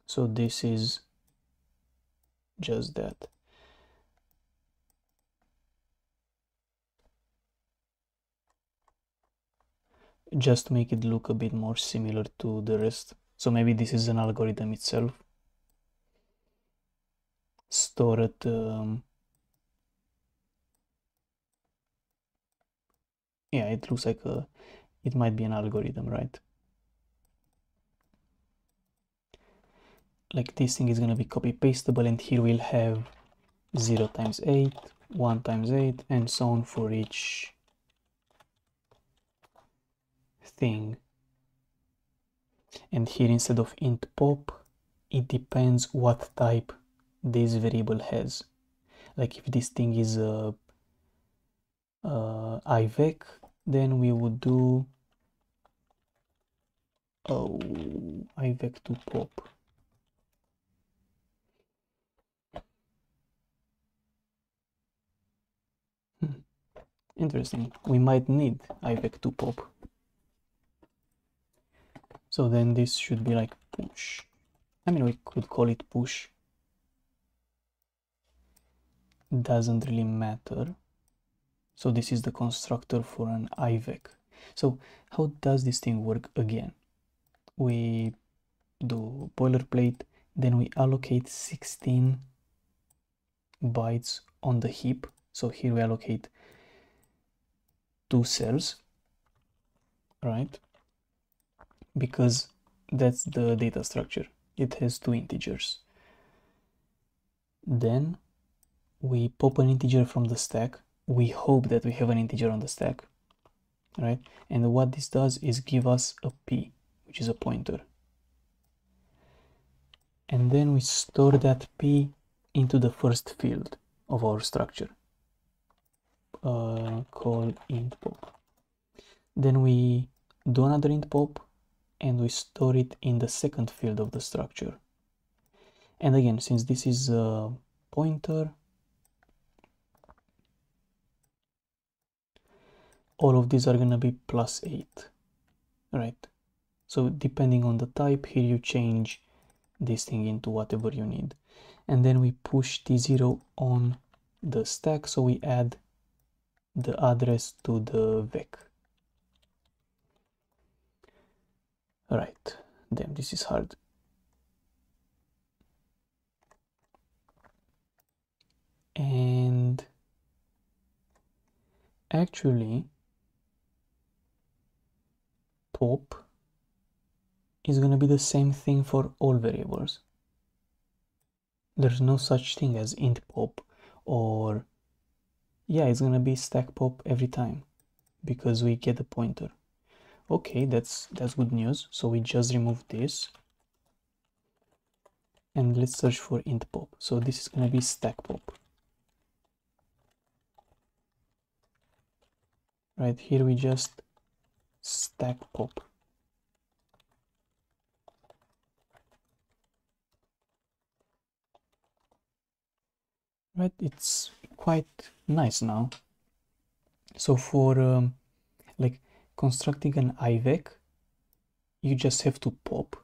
so this is just that just make it look a bit more similar to the rest. So maybe this is an algorithm itself. Stored um, yeah, it looks like a it might be an algorithm, right? Like this thing is gonna be copy pastable and here we'll have 0 times 8, 1 times 8 and so on for each thing and here instead of int pop it depends what type this variable has like if this thing is uh, uh, a, a ivec then we would do oh ivec to pop hmm. interesting we might need ivec2 pop so then this should be like push. I mean, we could call it push. Doesn't really matter. So this is the constructor for an IVEC. So how does this thing work again? We do boilerplate, then we allocate 16 bytes on the heap. So here we allocate two cells, right? because that's the data structure. It has two integers. Then we pop an integer from the stack. We hope that we have an integer on the stack. right? And what this does is give us a p which is a pointer. And then we store that p into the first field of our structure uh, call int pop. Then we do another int pop and we store it in the second field of the structure. And again since this is a pointer all of these are going to be plus 8 right? So depending on the type here you change this thing into whatever you need. And then we push t0 on the stack so we add the address to the vec right damn this is hard. And actually pop is going to be the same thing for all variables. There's no such thing as int pop or yeah it's going to be stack pop every time because we get a pointer. Okay that's that's good news. So we just remove this and let's search for int pop. So this is going to be stack pop. Right here we just stack pop. Right it's quite nice now. So for um, like constructing an IVEC you just have to pop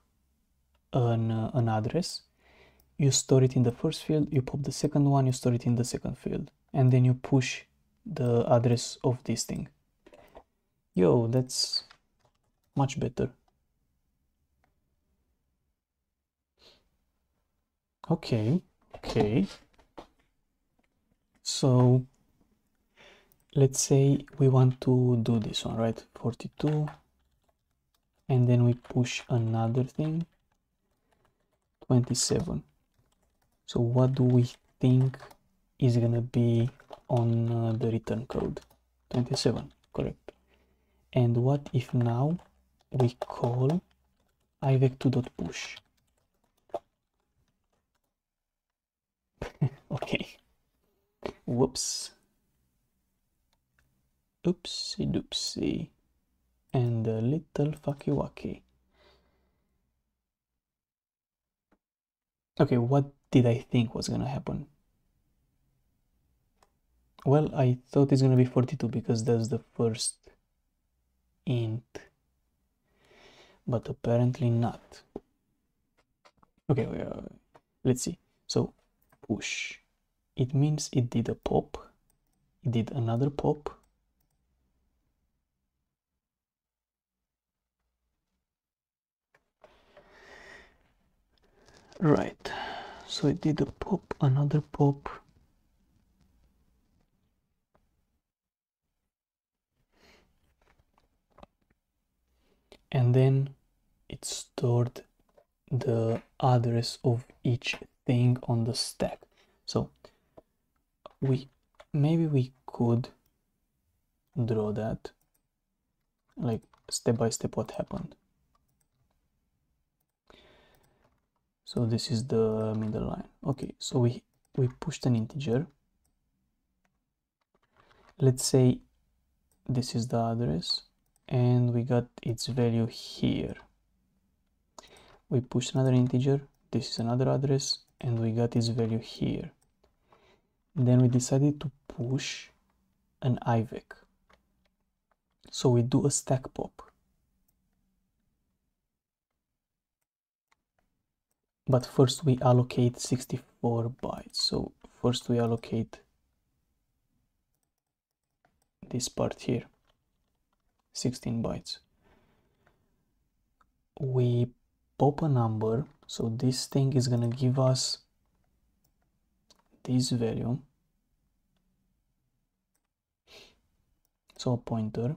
an, uh, an address. You store it in the first field you pop the second one you store it in the second field and then you push the address of this thing yo that's much better. Okay okay. So let's say we want to do this one right? 42 and then we push another thing. 27 so what do we think is gonna be on uh, the return code? 27 correct and what if now we call ivec2.push okay. Whoops. Oopsie doopsie. And a little fucky wacky okay what did i think was gonna happen? Well i thought it's gonna be 42 because that's the first int but apparently not. Okay let's see. So push. It means it did a pop. It did another pop. Right. So it did a pop another pop and then it stored the address of each thing on the stack. So we maybe we could draw that like step by step what happened. So this is the middle line. Okay so we we pushed an integer. Let's say this is the address and we got its value here. We push another integer this is another address and we got its value here. Then we decided to push an IVEC so we do a stack pop. But first we allocate 64 bytes. So first we allocate this part here 16 bytes. We pop a number so this thing is gonna give us this value. So a pointer.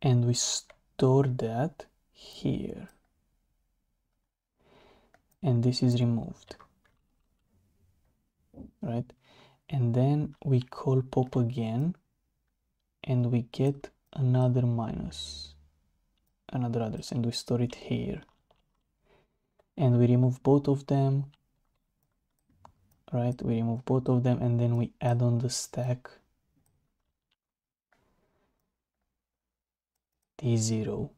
And we store that here. And this is removed. Right? And then we call pop again and we get another minus another address and we store it here. And we remove both of them right? We remove both of them and then we add on the stack. T0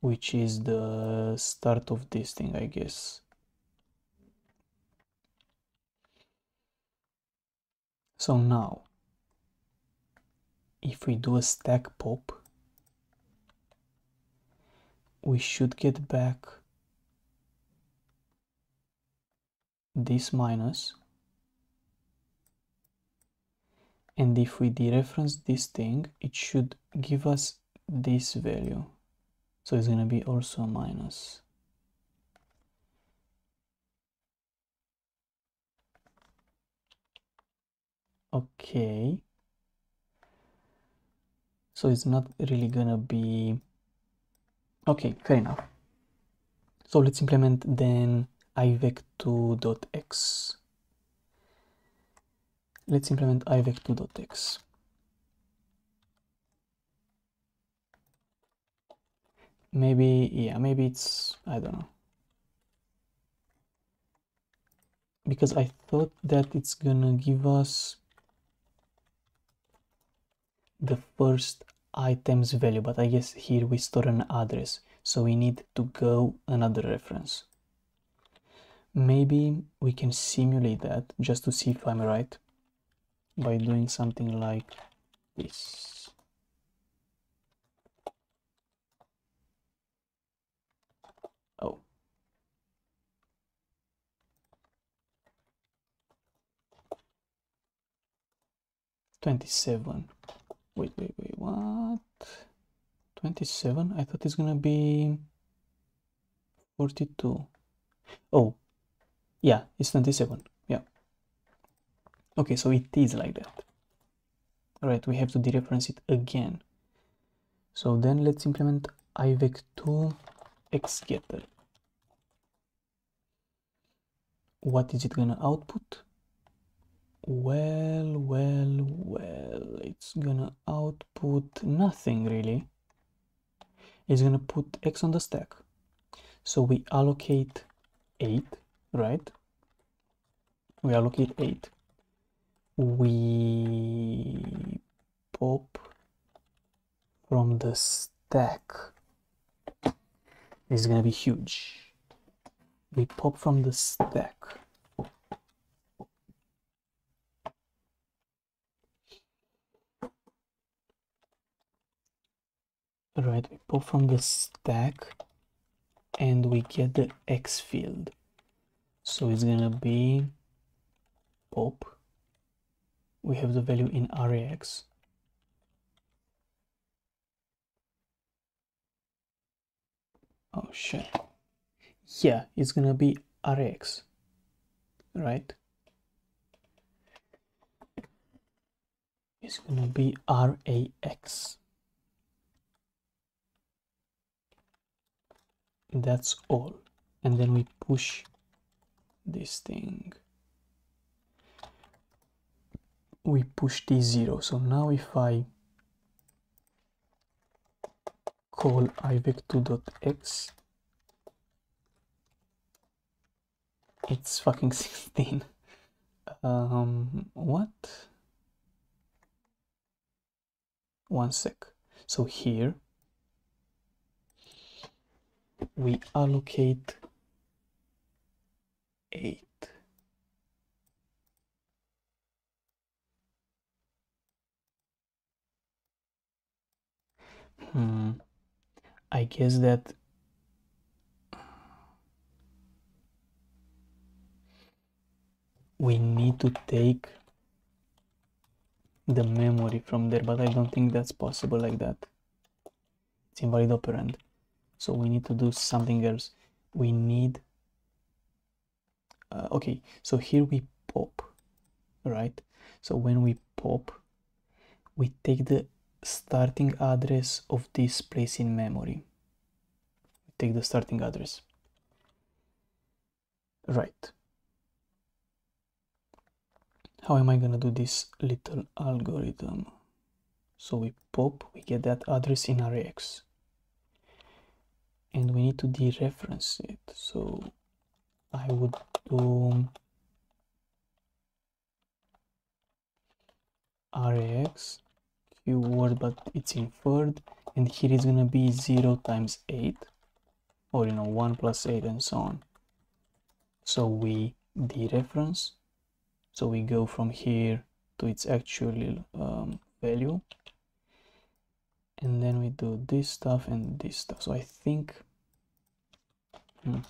which is the start of this thing I guess. So now if we do a stack pop we should get back this minus. And if we dereference this thing it should give us this value. So it's going to be also a minus. Okay so it's not really gonna be okay fair enough. So let's implement then ivec2.x let's implement ivec2.x maybe yeah maybe it's i don't know. Because i thought that it's gonna give us the first item's value but i guess here we store an address so we need to go another reference. Maybe we can simulate that just to see if i'm right by doing something like this. Oh. Twenty-seven. Wait, wait, wait, what? 27? I thought it's gonna be 42. Oh, yeah, it's 27. Yeah. Okay, so it is like that. Alright, we have to dereference it again. So then let's implement ivec2 xgetter. What is it gonna output? Well, well, well, it's gonna output nothing really. It's gonna put x on the stack. So we allocate 8, right? We allocate 8. We pop from the stack. It's gonna be huge. We pop from the stack. Right we pull from the stack and we get the x field. So it's gonna be pop. We have the value in rax oh shit. Yeah it's gonna be rax right? It's gonna be rax that's all. And then we push this thing. We push t0 so now if i call ivec2.x it's fucking 16 um what? One sec. So here we allocate 8 hmm. I guess that we need to take the memory from there but I don't think that's possible like that. It's invalid operand so we need to do something else. We need uh, okay so here we pop right? So when we pop we take the starting address of this place in memory. Take the starting address. Right. How am I gonna do this little algorithm? So we pop we get that address in rax and we need to dereference it. So I would do rax qword but it's inferred and here is gonna be 0 times 8 or you know 1 plus 8 and so on. So we dereference. So we go from here to its actual um, value and then we do this stuff and this stuff. So I think hmm,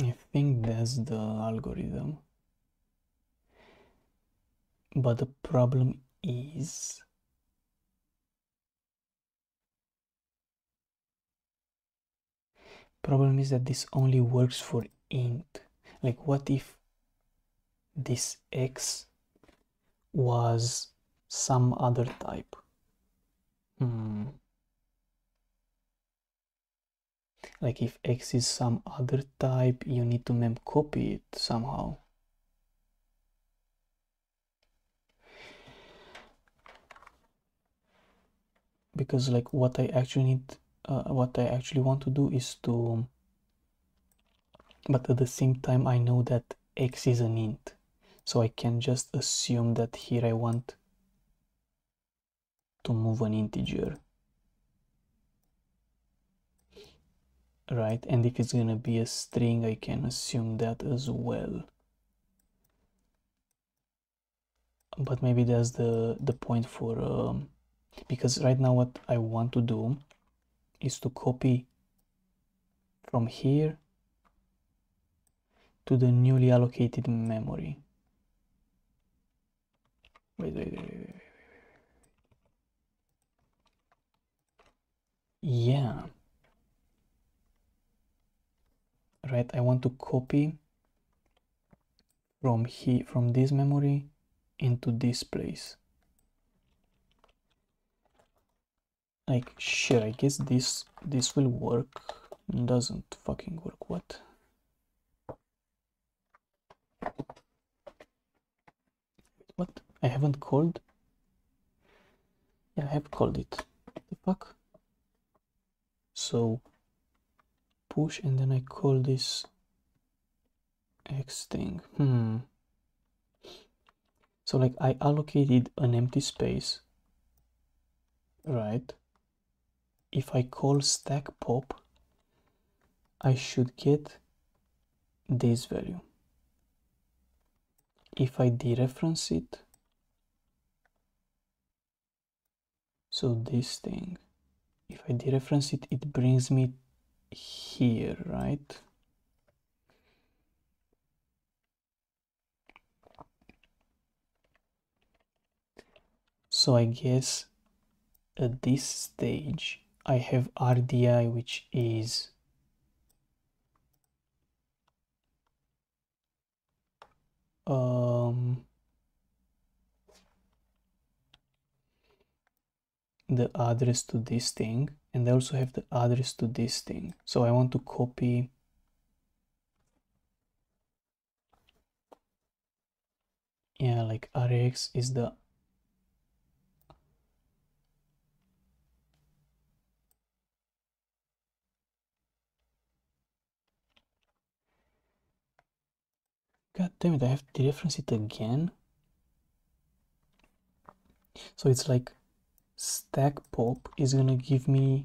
I think that's the algorithm. But the problem is problem is that this only works for int. Like what if this x was some other type. Hmm. Like if x is some other type you need to mem copy it somehow. Because like what I actually need uh, what I actually want to do is to but at the same time I know that x is an int so I can just assume that here I want to move an integer. Right? And if it's gonna be a string I can assume that as well. But maybe that's the the point for um, because right now what I want to do is to copy from here to the newly allocated memory wait wait wait, wait. wait. yeah. Right I want to copy from here from this memory into this place. Like sure I guess this this will work. Doesn't fucking work. What? What I haven't called yeah I have called it the fuck so push and then I call this X thing. Hmm. So like I allocated an empty space, right? If I call stack pop, I should get this value. If I dereference it, so this thing, if I dereference it, it brings me here, right? So I guess at this stage I have RDI which is um, the address to this thing and I also have the address to this thing. So I want to copy yeah like rx is the god damn it I have to reference it again? So it's like stack pop is gonna give me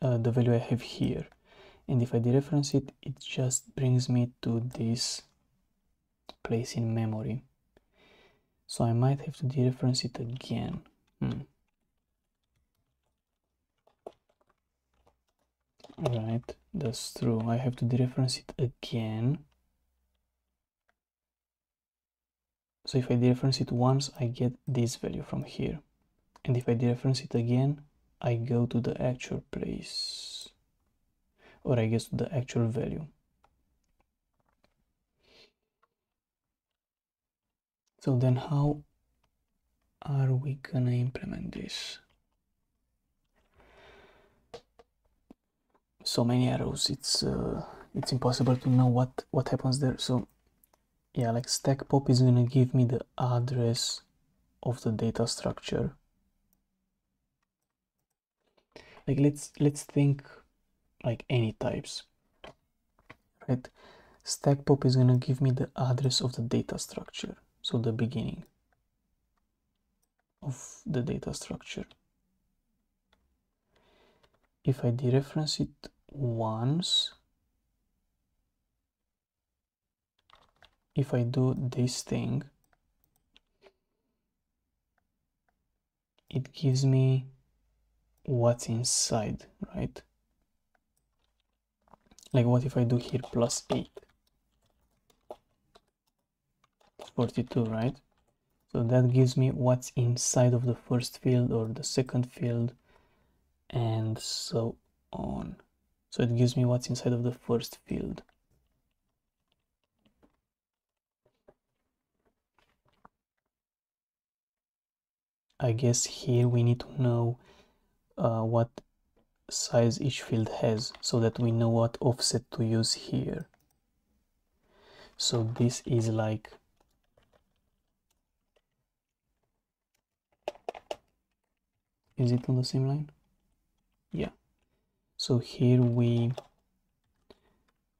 uh, the value I have here. And if I dereference it it just brings me to this place in memory. So I might have to dereference it again. Hmm. right that's true. I have to dereference it again So if I dereference it once, I get this value from here. And if I dereference it again, I go to the actual place. Or I guess to the actual value. So then how are we gonna implement this? So many arrows, it's uh, it's impossible to know what what happens there so yeah like stack pop is gonna give me the address of the data structure. Like let's let's think like any types. Right? Stack pop is gonna give me the address of the data structure. So the beginning of the data structure. If I dereference it once if I do this thing it gives me what's inside right? Like what if I do here plus 8 42 right? So that gives me what's inside of the first field or the second field and so on. So it gives me what's inside of the first field I guess here we need to know uh, what size each field has so that we know what offset to use here. So this is like is it on the same line? Yeah. So here we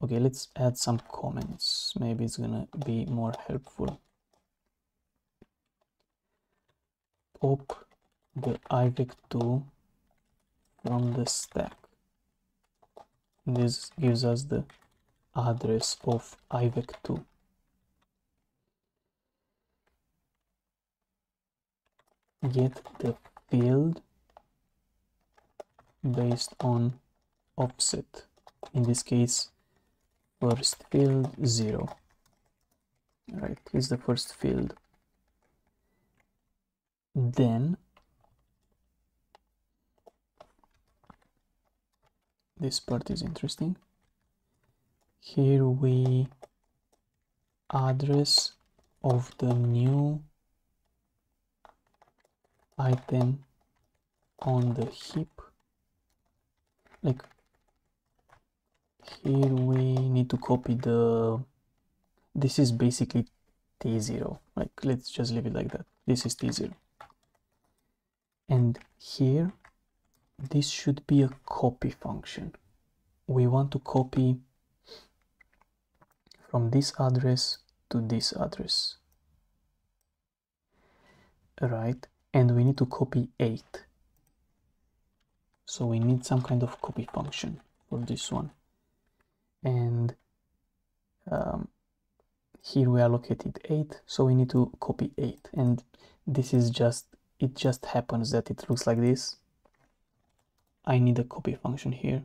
okay let's add some comments maybe it's gonna be more helpful pop the IVEC2 from the stack. This gives us the address of IVEC2. Get the field based on offset. In this case, first field 0. Right, is the first field. Then this part is interesting. Here we address of the new item on the heap like here we need to copy the this is basically t0 like let's just leave it like that. This is t0 and here this should be a copy function. We want to copy from this address to this address. Right? And we need to copy 8 so we need some kind of copy function for this one. And um, here we allocated 8 so we need to copy 8 and this is just it just happens that it looks like this I need a copy function here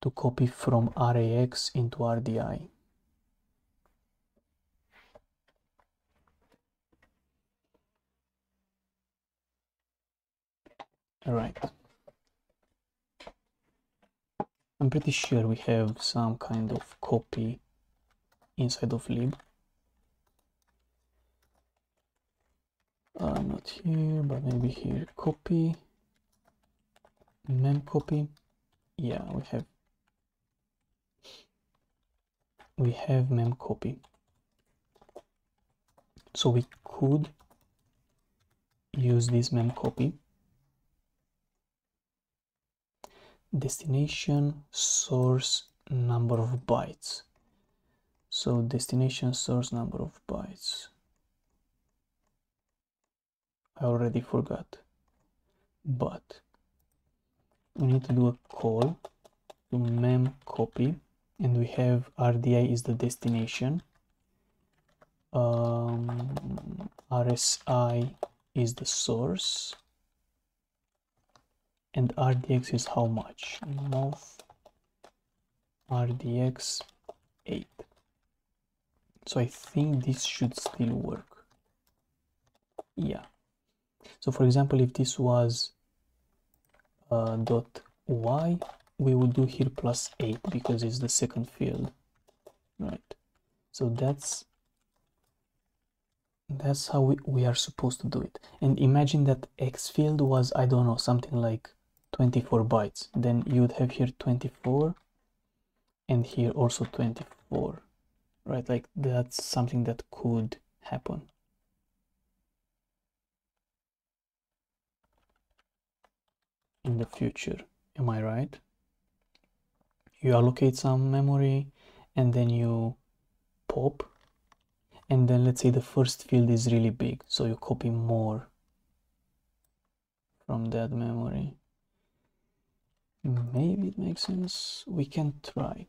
to copy from RAX into RDI. Alright. I'm pretty sure we have some kind of copy inside of lib. Uh, not here but maybe here. Copy. Mem copy. Yeah we have. We have mem copy. So we could use this mem copy. Destination source number of bytes. So destination source number of bytes I already forgot. But we need to do a call to mem copy and we have RDI is the destination. Um, RSI is the source. And RDX is how much? Mov RDX 8 so I think this should still work. Yeah so for example if this was uh, dot y we would do here plus 8 because it's the second field right? So that's that's how we, we are supposed to do it. And imagine that x field was i don't know something like 24 bytes. Then you would have here 24 and here also 24 right? Like that's something that could happen in the future am i right? You allocate some memory and then you pop and then let's say the first field is really big so you copy more from that memory. Maybe it makes sense. We can try.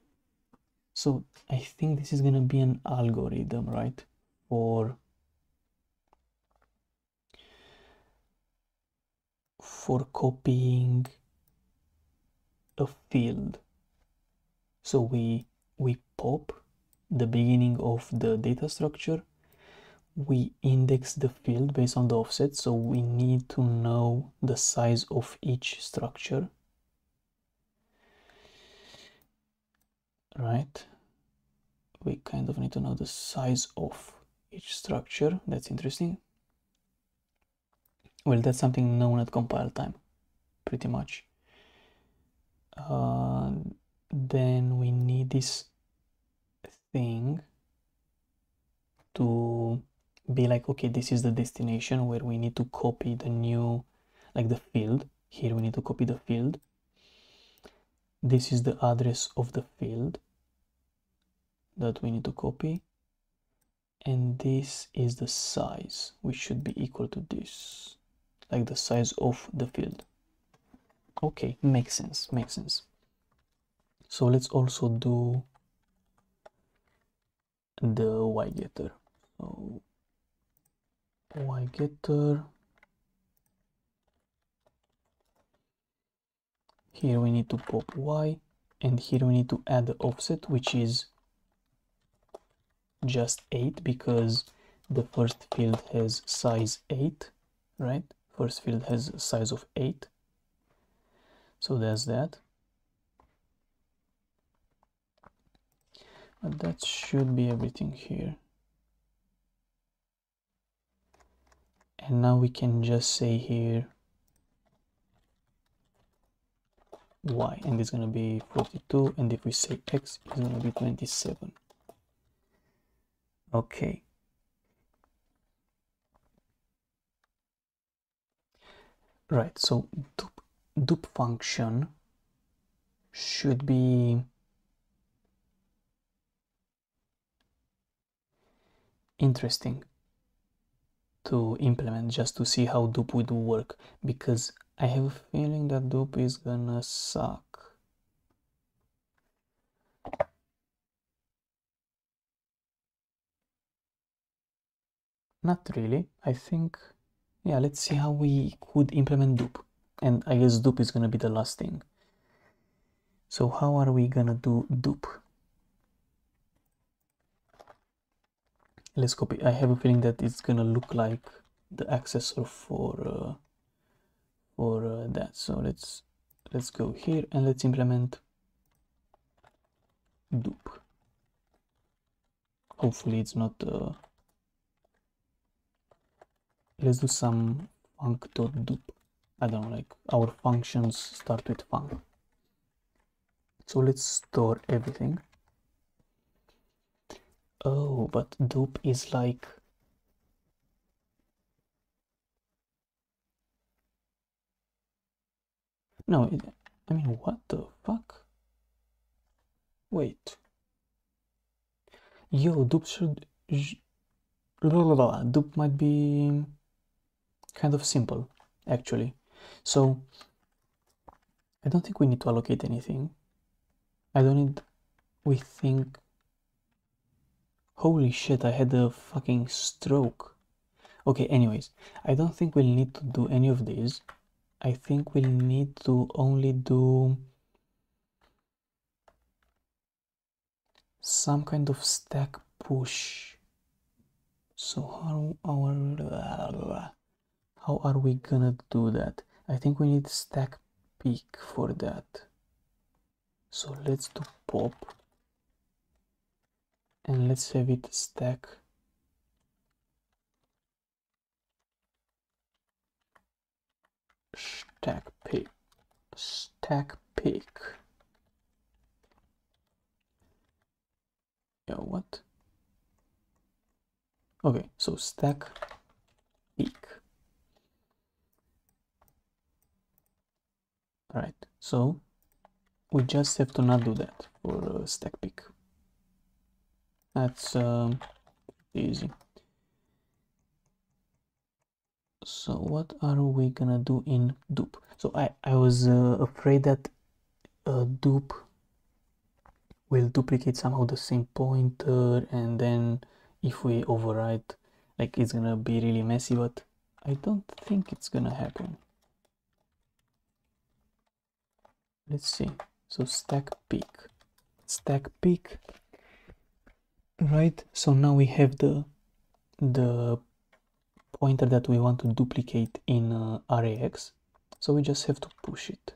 So i think this is to be an algorithm right for for copying a field. So we we pop the beginning of the data structure. We index the field based on the offset so we need to know the size of each structure. Right? We kind of need to know the size of each structure. That's interesting well that's something known at compile time pretty much. Uh, then we need this thing to be like okay this is the destination where we need to copy the new like the field. Here we need to copy the field. This is the address of the field that we need to copy. And this is the size which should be equal to this like the size of the field. Okay makes sense makes sense. So let's also do the y getter. So y getter. Here we need to pop y and here we need to add the offset which is just 8 because the first field has size 8 right first field has size of 8 so there's that. But that should be everything here. And now we can just say here y and it's going to be 42 and if we say x it's going to be 27 okay right so dup, function should be interesting to implement just to see how dup would work because I have a feeling that dup is gonna suck. Not really. I think, yeah, let's see how we could implement dup. And I guess dup is gonna be the last thing. So how are we gonna do dup? let's copy i have a feeling that it's gonna look like the accessor for uh, for uh, that so let's let's go here and let's implement dup hopefully it's not uh, let's do some func.dup i don't know like our functions start with func so let's store everything Oh, but dup is like No, I mean, what the fuck? Wait. Yo, dup should... Blah, blah, blah. Dup might be kind of simple, actually. So, I don't think we need to allocate anything. I don't need... We think Holy shit, I had a fucking stroke. Okay, anyways, I don't think we'll need to do any of these. I think we'll need to only do some kind of stack push. So how our how are we gonna do that? I think we need stack peek for that. So let's do pop and let's have it stack stack p stack pick. Yeah, what? Okay, so stack pick. Alright, so we just have to not do that for uh, stack pick. That's um, easy. So what are we gonna do in dup? So I, I was uh, afraid that uh, dup will duplicate somehow the same pointer and then if we overwrite like it's gonna be really messy but I don't think it's gonna happen. Let's see. So stack pick. Stack pick. Right, so now we have the the pointer that we want to duplicate in uh. So we just have to push it.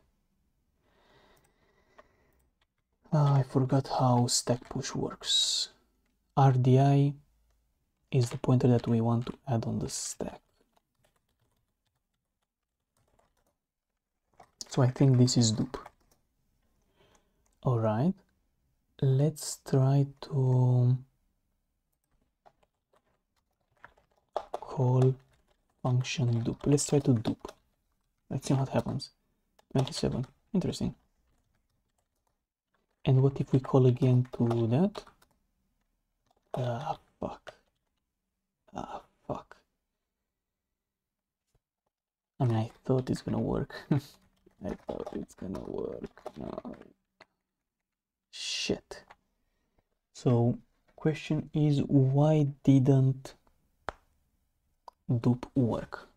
Uh, I forgot how stack push works. RDI is the pointer that we want to add on the stack. So I think this is dup. Alright, let's try to call function dup. Let's try to dup. Let's see what happens. 27. Interesting. And what if we call again to that? Ah, fuck. Ah, fuck. I mean, I thought it's gonna work. I thought it's gonna work. No. Shit. So, question is, why didn't dup work?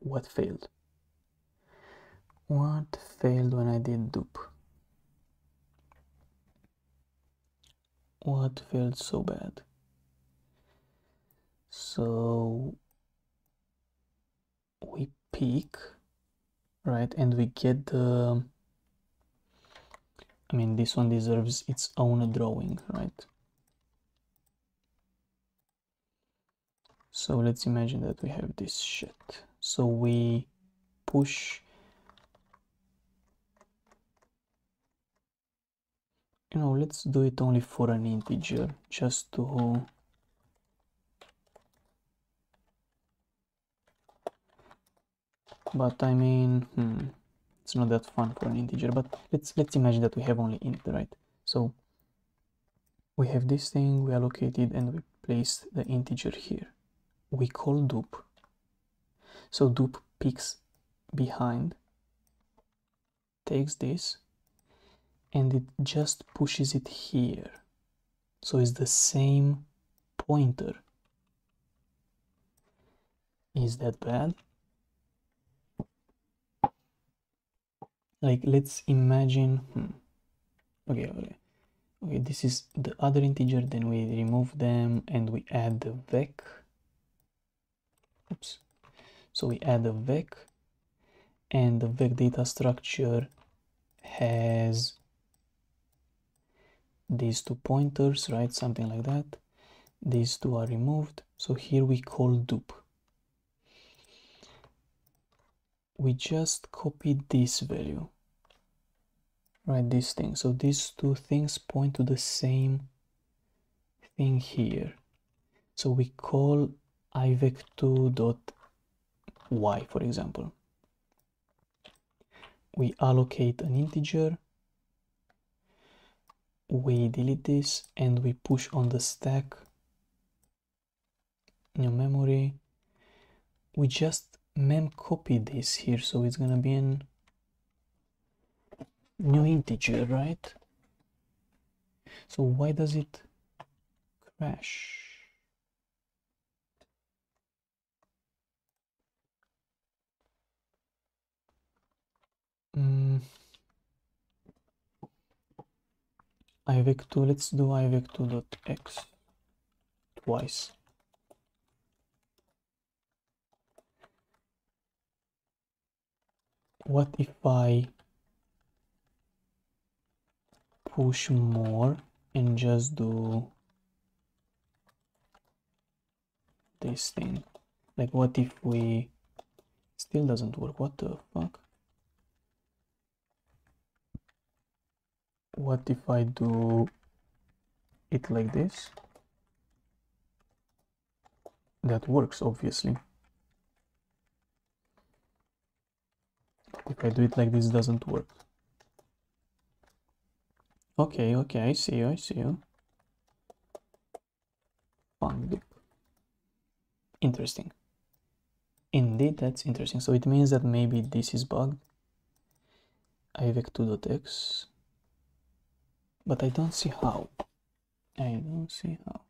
What failed? What failed when I did dup? What failed so bad? So we pick, right, and we get the. I mean, this one deserves its own drawing, right? So let's imagine that we have this shit. So we push you know let's do it only for an integer just to but I mean hmm, it's not that fun for an integer but let's let's imagine that we have only int right? So we have this thing we allocated and we place the integer here. We call dup so dup picks behind takes this and it just pushes it here. So it's the same pointer. Is that bad like let's imagine hmm. okay okay. Okay this is the other integer then we remove them and we add the vec. Oops. So we add the vec and the vec data structure has these two pointers right? Something like that. These two are removed. So here we call dup we just copy this value right this thing. So these two things point to the same thing here. So we call ivec2 dot y for example. We allocate an integer we delete this and we push on the stack new memory. We just mem copy this here so it's gonna be in new integer right? So why does it crash? Mm. ivec2 let's do ivec2.x twice what if I push more and just do this thing? Like what if we still doesn't work? What the fuck? What if I do it like this? That works obviously. If I do it like this, doesn't work. Okay, okay, I see you, I see you. Fun loop. Interesting. Indeed, that's interesting. So it means that maybe this is bugged. ivec2.x. But I don't see how. I don't see how.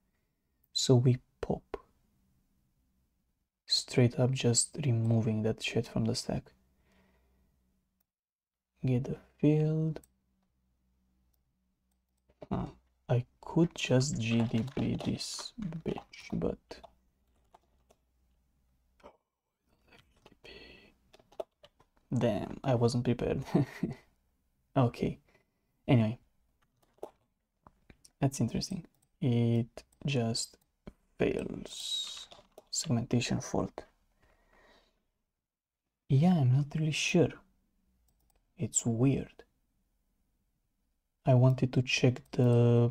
So we pop. Straight up just removing that shit from the stack. Get the field. Huh. I could just GDB this bitch, but damn, I wasn't prepared. okay, anyway, that's interesting. It just fails. Segmentation fault. Yeah, I'm not really sure. It's weird. I wanted to check the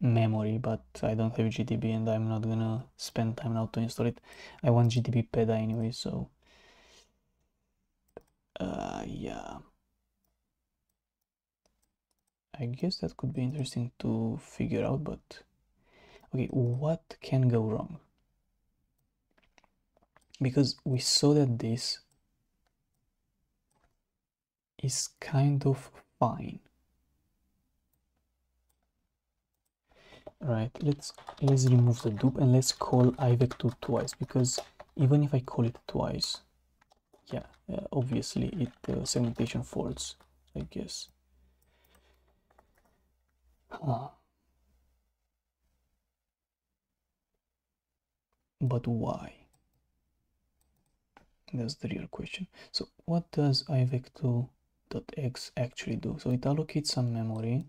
memory, but I don't have GDB and I'm not gonna spend time now to install it. I want GDB PEDA anyway, so uh, yeah. I guess that could be interesting to figure out, but okay, what can go wrong? Because we saw that this is kind of fine. Right, let's let's remove the dupe and let's call ivec2 twice because even if I call it twice, yeah, uh, obviously it uh, segmentation faults, I guess. Huh. But why? That's the real question. So what does ivec2.x actually do? So it allocates some memory.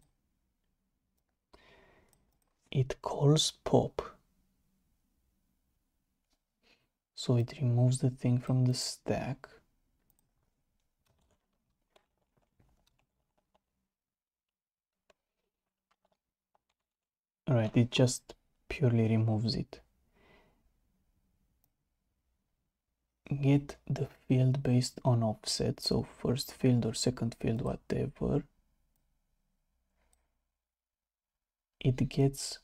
It calls pop. So it removes the thing from the stack. All right it just purely removes it get the field based on offset. So first field or second field whatever. It gets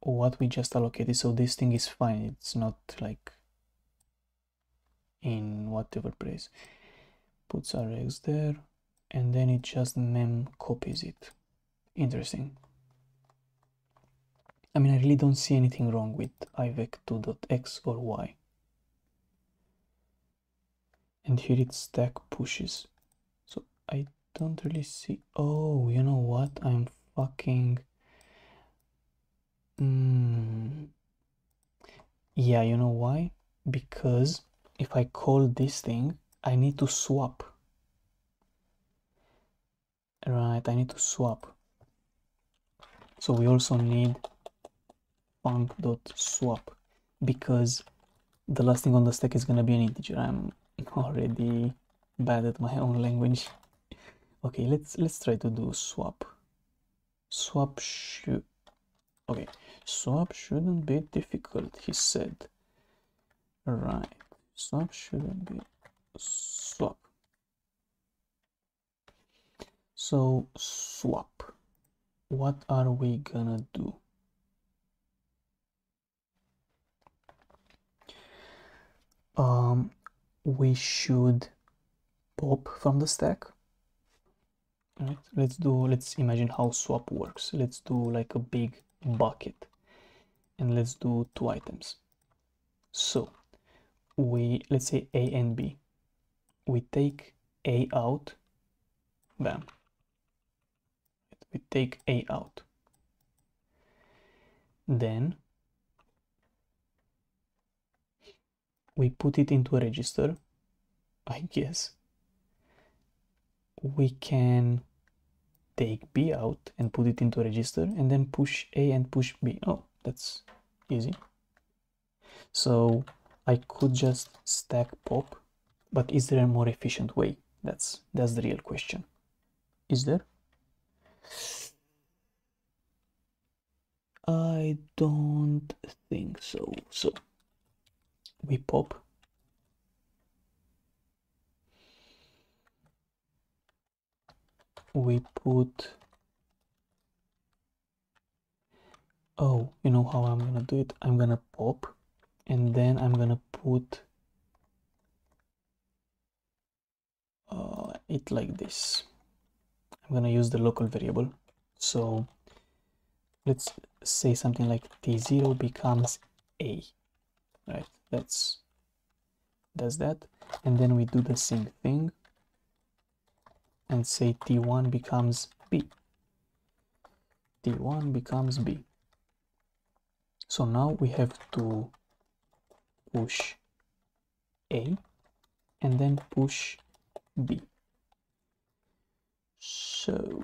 what we just allocated. So this thing is fine. It's not like in whatever place. Puts rax there and then it just mem copies it. Interesting. I mean I really don't see anything wrong with ivec2.x or y and here it stack pushes so I don't really see oh you know what I'm fucking Mm. Yeah, you know why? Because if I call this thing, I need to swap. Right, I need to swap. So we also need func.swap because the last thing on the stack is gonna be an integer. I'm already bad at my own language. Okay, let's let's try to do swap. Swap should okay swap shouldn't be difficult he said right swap shouldn't be swap so swap what are we gonna do um we should pop from the stack. Right let's do let's imagine how swap works. Let's do like a big bucket and let's do two items. So we let's say a and b. We take a out bam. We take a out. Then we put it into a register i guess we can take B out and put it into a register and then push A and push B. Oh, that's easy. So I could just stack pop, but is there a more efficient way? That's that's the real question. Is there? I don't think so. So we pop. We put. Oh, you know how I'm gonna do it? I'm gonna pop and then I'm gonna put uh, it like this. I'm gonna use the local variable. So let's say something like t0 becomes a, right? That's does that, and then we do the same thing and say t1 becomes b. t1 becomes b. So now we have to push a and then push b. So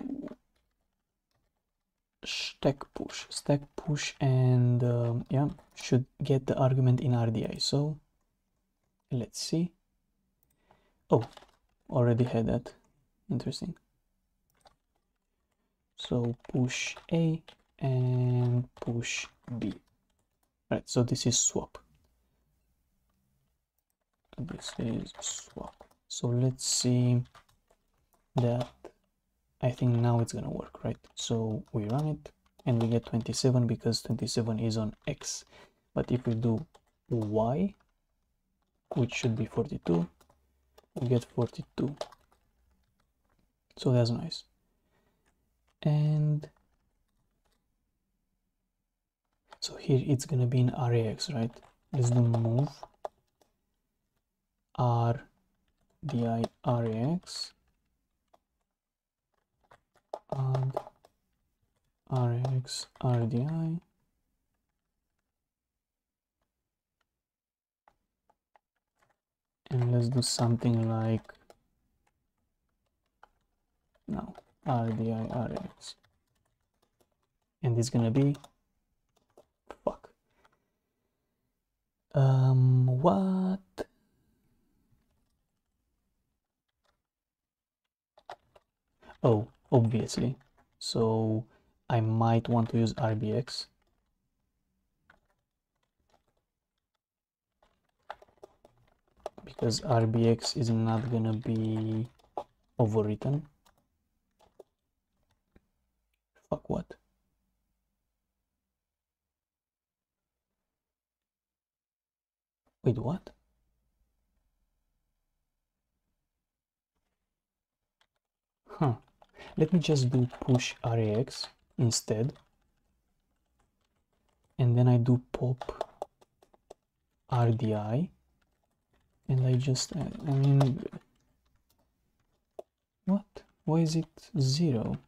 stack push, stack push, and um, yeah, should get the argument in RDI. So let's see. Oh, already had that. Interesting. So push A and push B. Right, so this is swap. This is swap. So let's see that I think now it's gonna work, right? So we run it and we get 27 because 27 is on X. But if we do Y, which should be 42, we get 42. So that's nice. And so here it's gonna be in RAX, right? Let's do move R di RAX add RAX RDI. And let's do something like now RDI RAX. And it's gonna be fuck. Um what? Oh obviously. So I might want to use RBX because RBX is not gonna be overwritten. Fuck what? Wait what huh let me just do push RAX instead. And then I do pop RDI and I just uh, I mean what? Why is it zero?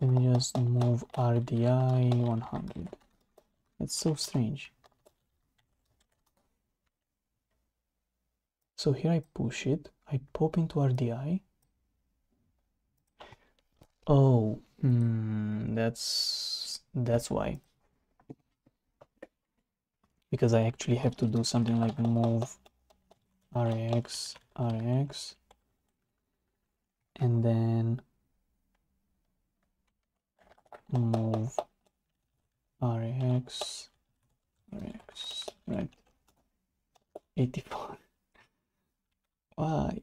Let me just move RDI 100 that's so strange So here I push it, I pop into RDI. Oh, hmm, that's that's why. Because I actually have to do something like move RAX, RAX, and then move RAX, RAX, right? 84. Why?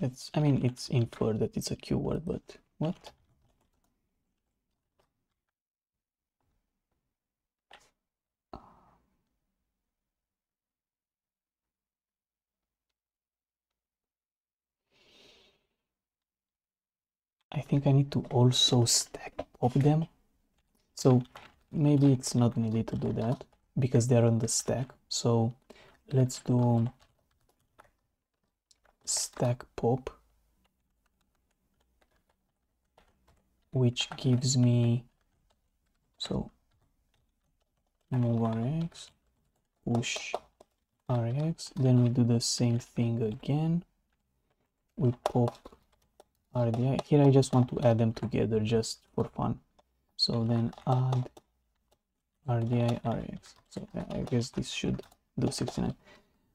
It's, I mean, it's inferred that it's a keyword, but what? I think I need to also stack pop them. So maybe it's not needed to do that because they're on the stack. So let's do stack pop which gives me so move rax push rax then we do the same thing again. We pop rdi here i just want to add them together just for fun. So then add RDI RAX. So I guess this should do 69.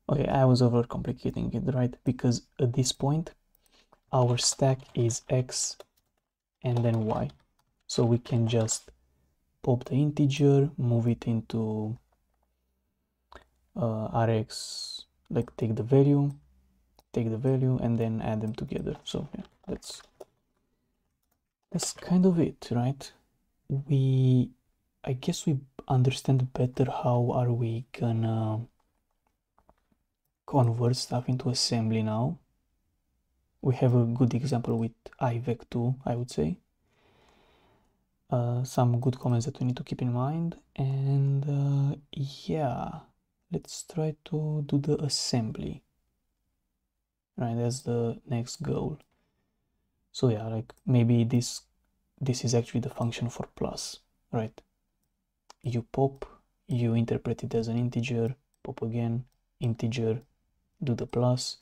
Okay, I was overcomplicating it, right? Because at this point, our stack is X and then Y. So we can just pop the integer, move it into uh, Rax, like take the value, take the value and then add them together. So yeah, that's that's kind of it, right? We, I guess we understand better how are we gonna convert stuff into assembly now. We have a good example with IVEC2, I would say. Uh, some good comments that we need to keep in mind and uh, yeah let's try to do the assembly right that's the next goal so yeah like maybe this this is actually the function for plus right you pop you interpret it as an integer pop again integer do the plus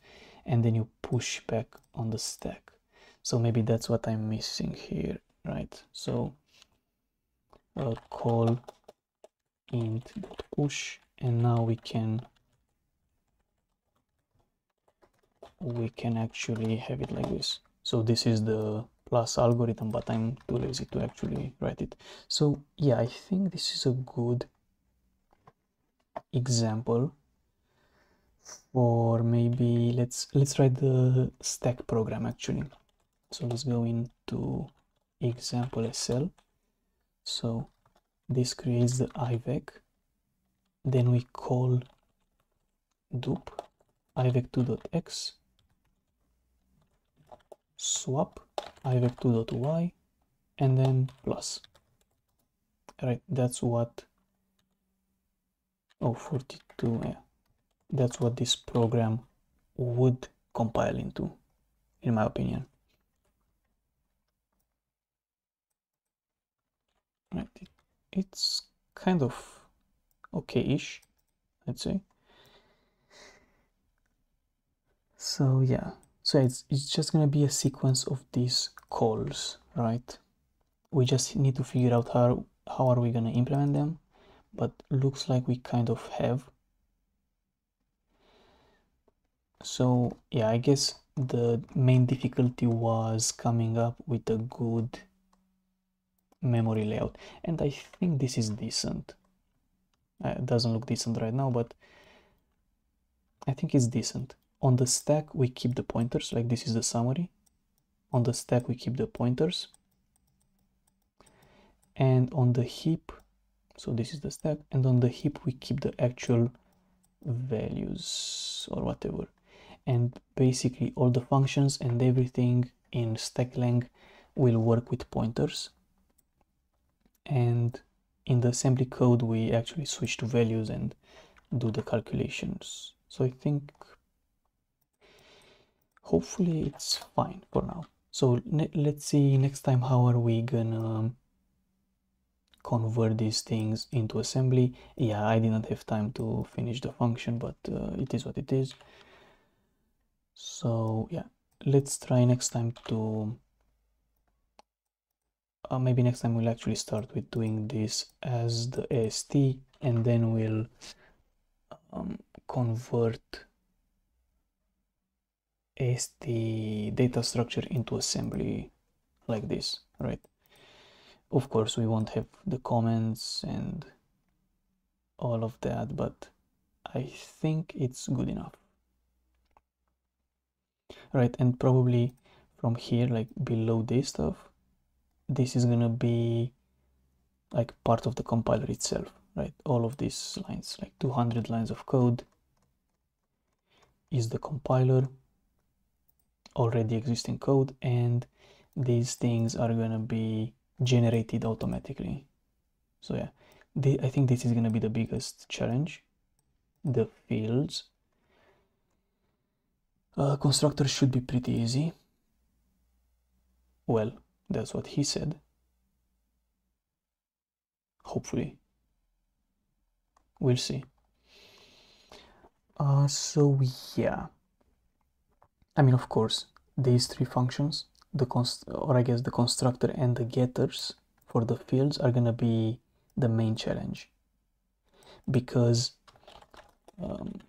and then you push back on the stack. So maybe that's what i'm missing here right? So uh, call int push and now we can we can actually have it like this. So this is the plus algorithm but i'm too lazy to actually write it. So yeah i think this is a good example for maybe let's let's write the stack program actually. So let's go into example sl so this creates the IVEC then we call dup ivec2.x swap ivec2.y and then plus. Right that's what oh 42 yeah. That's what this program would compile into in my opinion. Right it's kind of okay-ish let's say. So yeah so it's, it's just gonna be a sequence of these calls right? We just need to figure out how how are we gonna implement them but looks like we kind of have. So yeah i guess the main difficulty was coming up with a good memory layout. And I think this is decent. Uh, it doesn't look decent right now but I think it's decent on the stack we keep the pointers like this is the summary. On the stack we keep the pointers. And on the heap so this is the stack and on the heap we keep the actual values or whatever. And basically all the functions and everything in stacklang will work with pointers. And in the assembly code we actually switch to values and do the calculations. So I think hopefully it's fine for now. So let's see next time how are we gonna convert these things into assembly. Yeah I didn't have time to finish the function but uh, it is what it is. So yeah let's try next time to uh, maybe next time we'll actually start with doing this as the AST and then we'll um, convert AST data structure into assembly like this, right? Of course, we won't have the comments and all of that, but I think it's good enough. Right, and probably from here, like below this stuff, this is gonna be like part of the compiler itself right all of these lines like 200 lines of code is the compiler already existing code and these things are gonna be generated automatically so yeah they, I think this is gonna be the biggest challenge the fields uh, constructor should be pretty easy well that's what he said. Hopefully. We'll see. Uh, so yeah. I mean, of course, these three functions, the const or I guess the constructor and the getters for the fields are gonna be the main challenge, because um,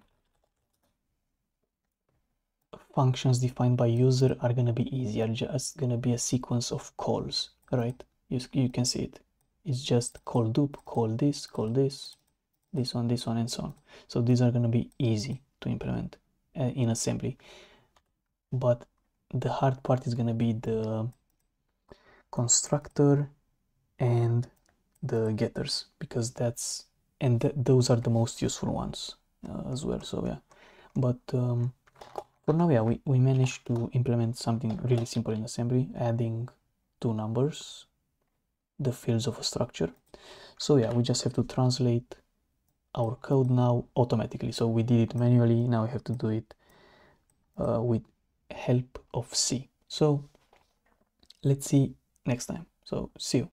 functions defined by user are going to be easier just going to be a sequence of calls right? You, you can see it. It's just call dup call this call this this one this one and so on. So these are going to be easy to implement uh, in assembly but the hard part is going to be the constructor and the getters because that's and th those are the most useful ones uh, as well so yeah. But um, for now yeah we, we managed to implement something really simple in assembly adding two numbers the fields of a structure. So yeah we just have to translate our code now automatically. So we did it manually now we have to do it uh, with help of C. So let's see next time. So see you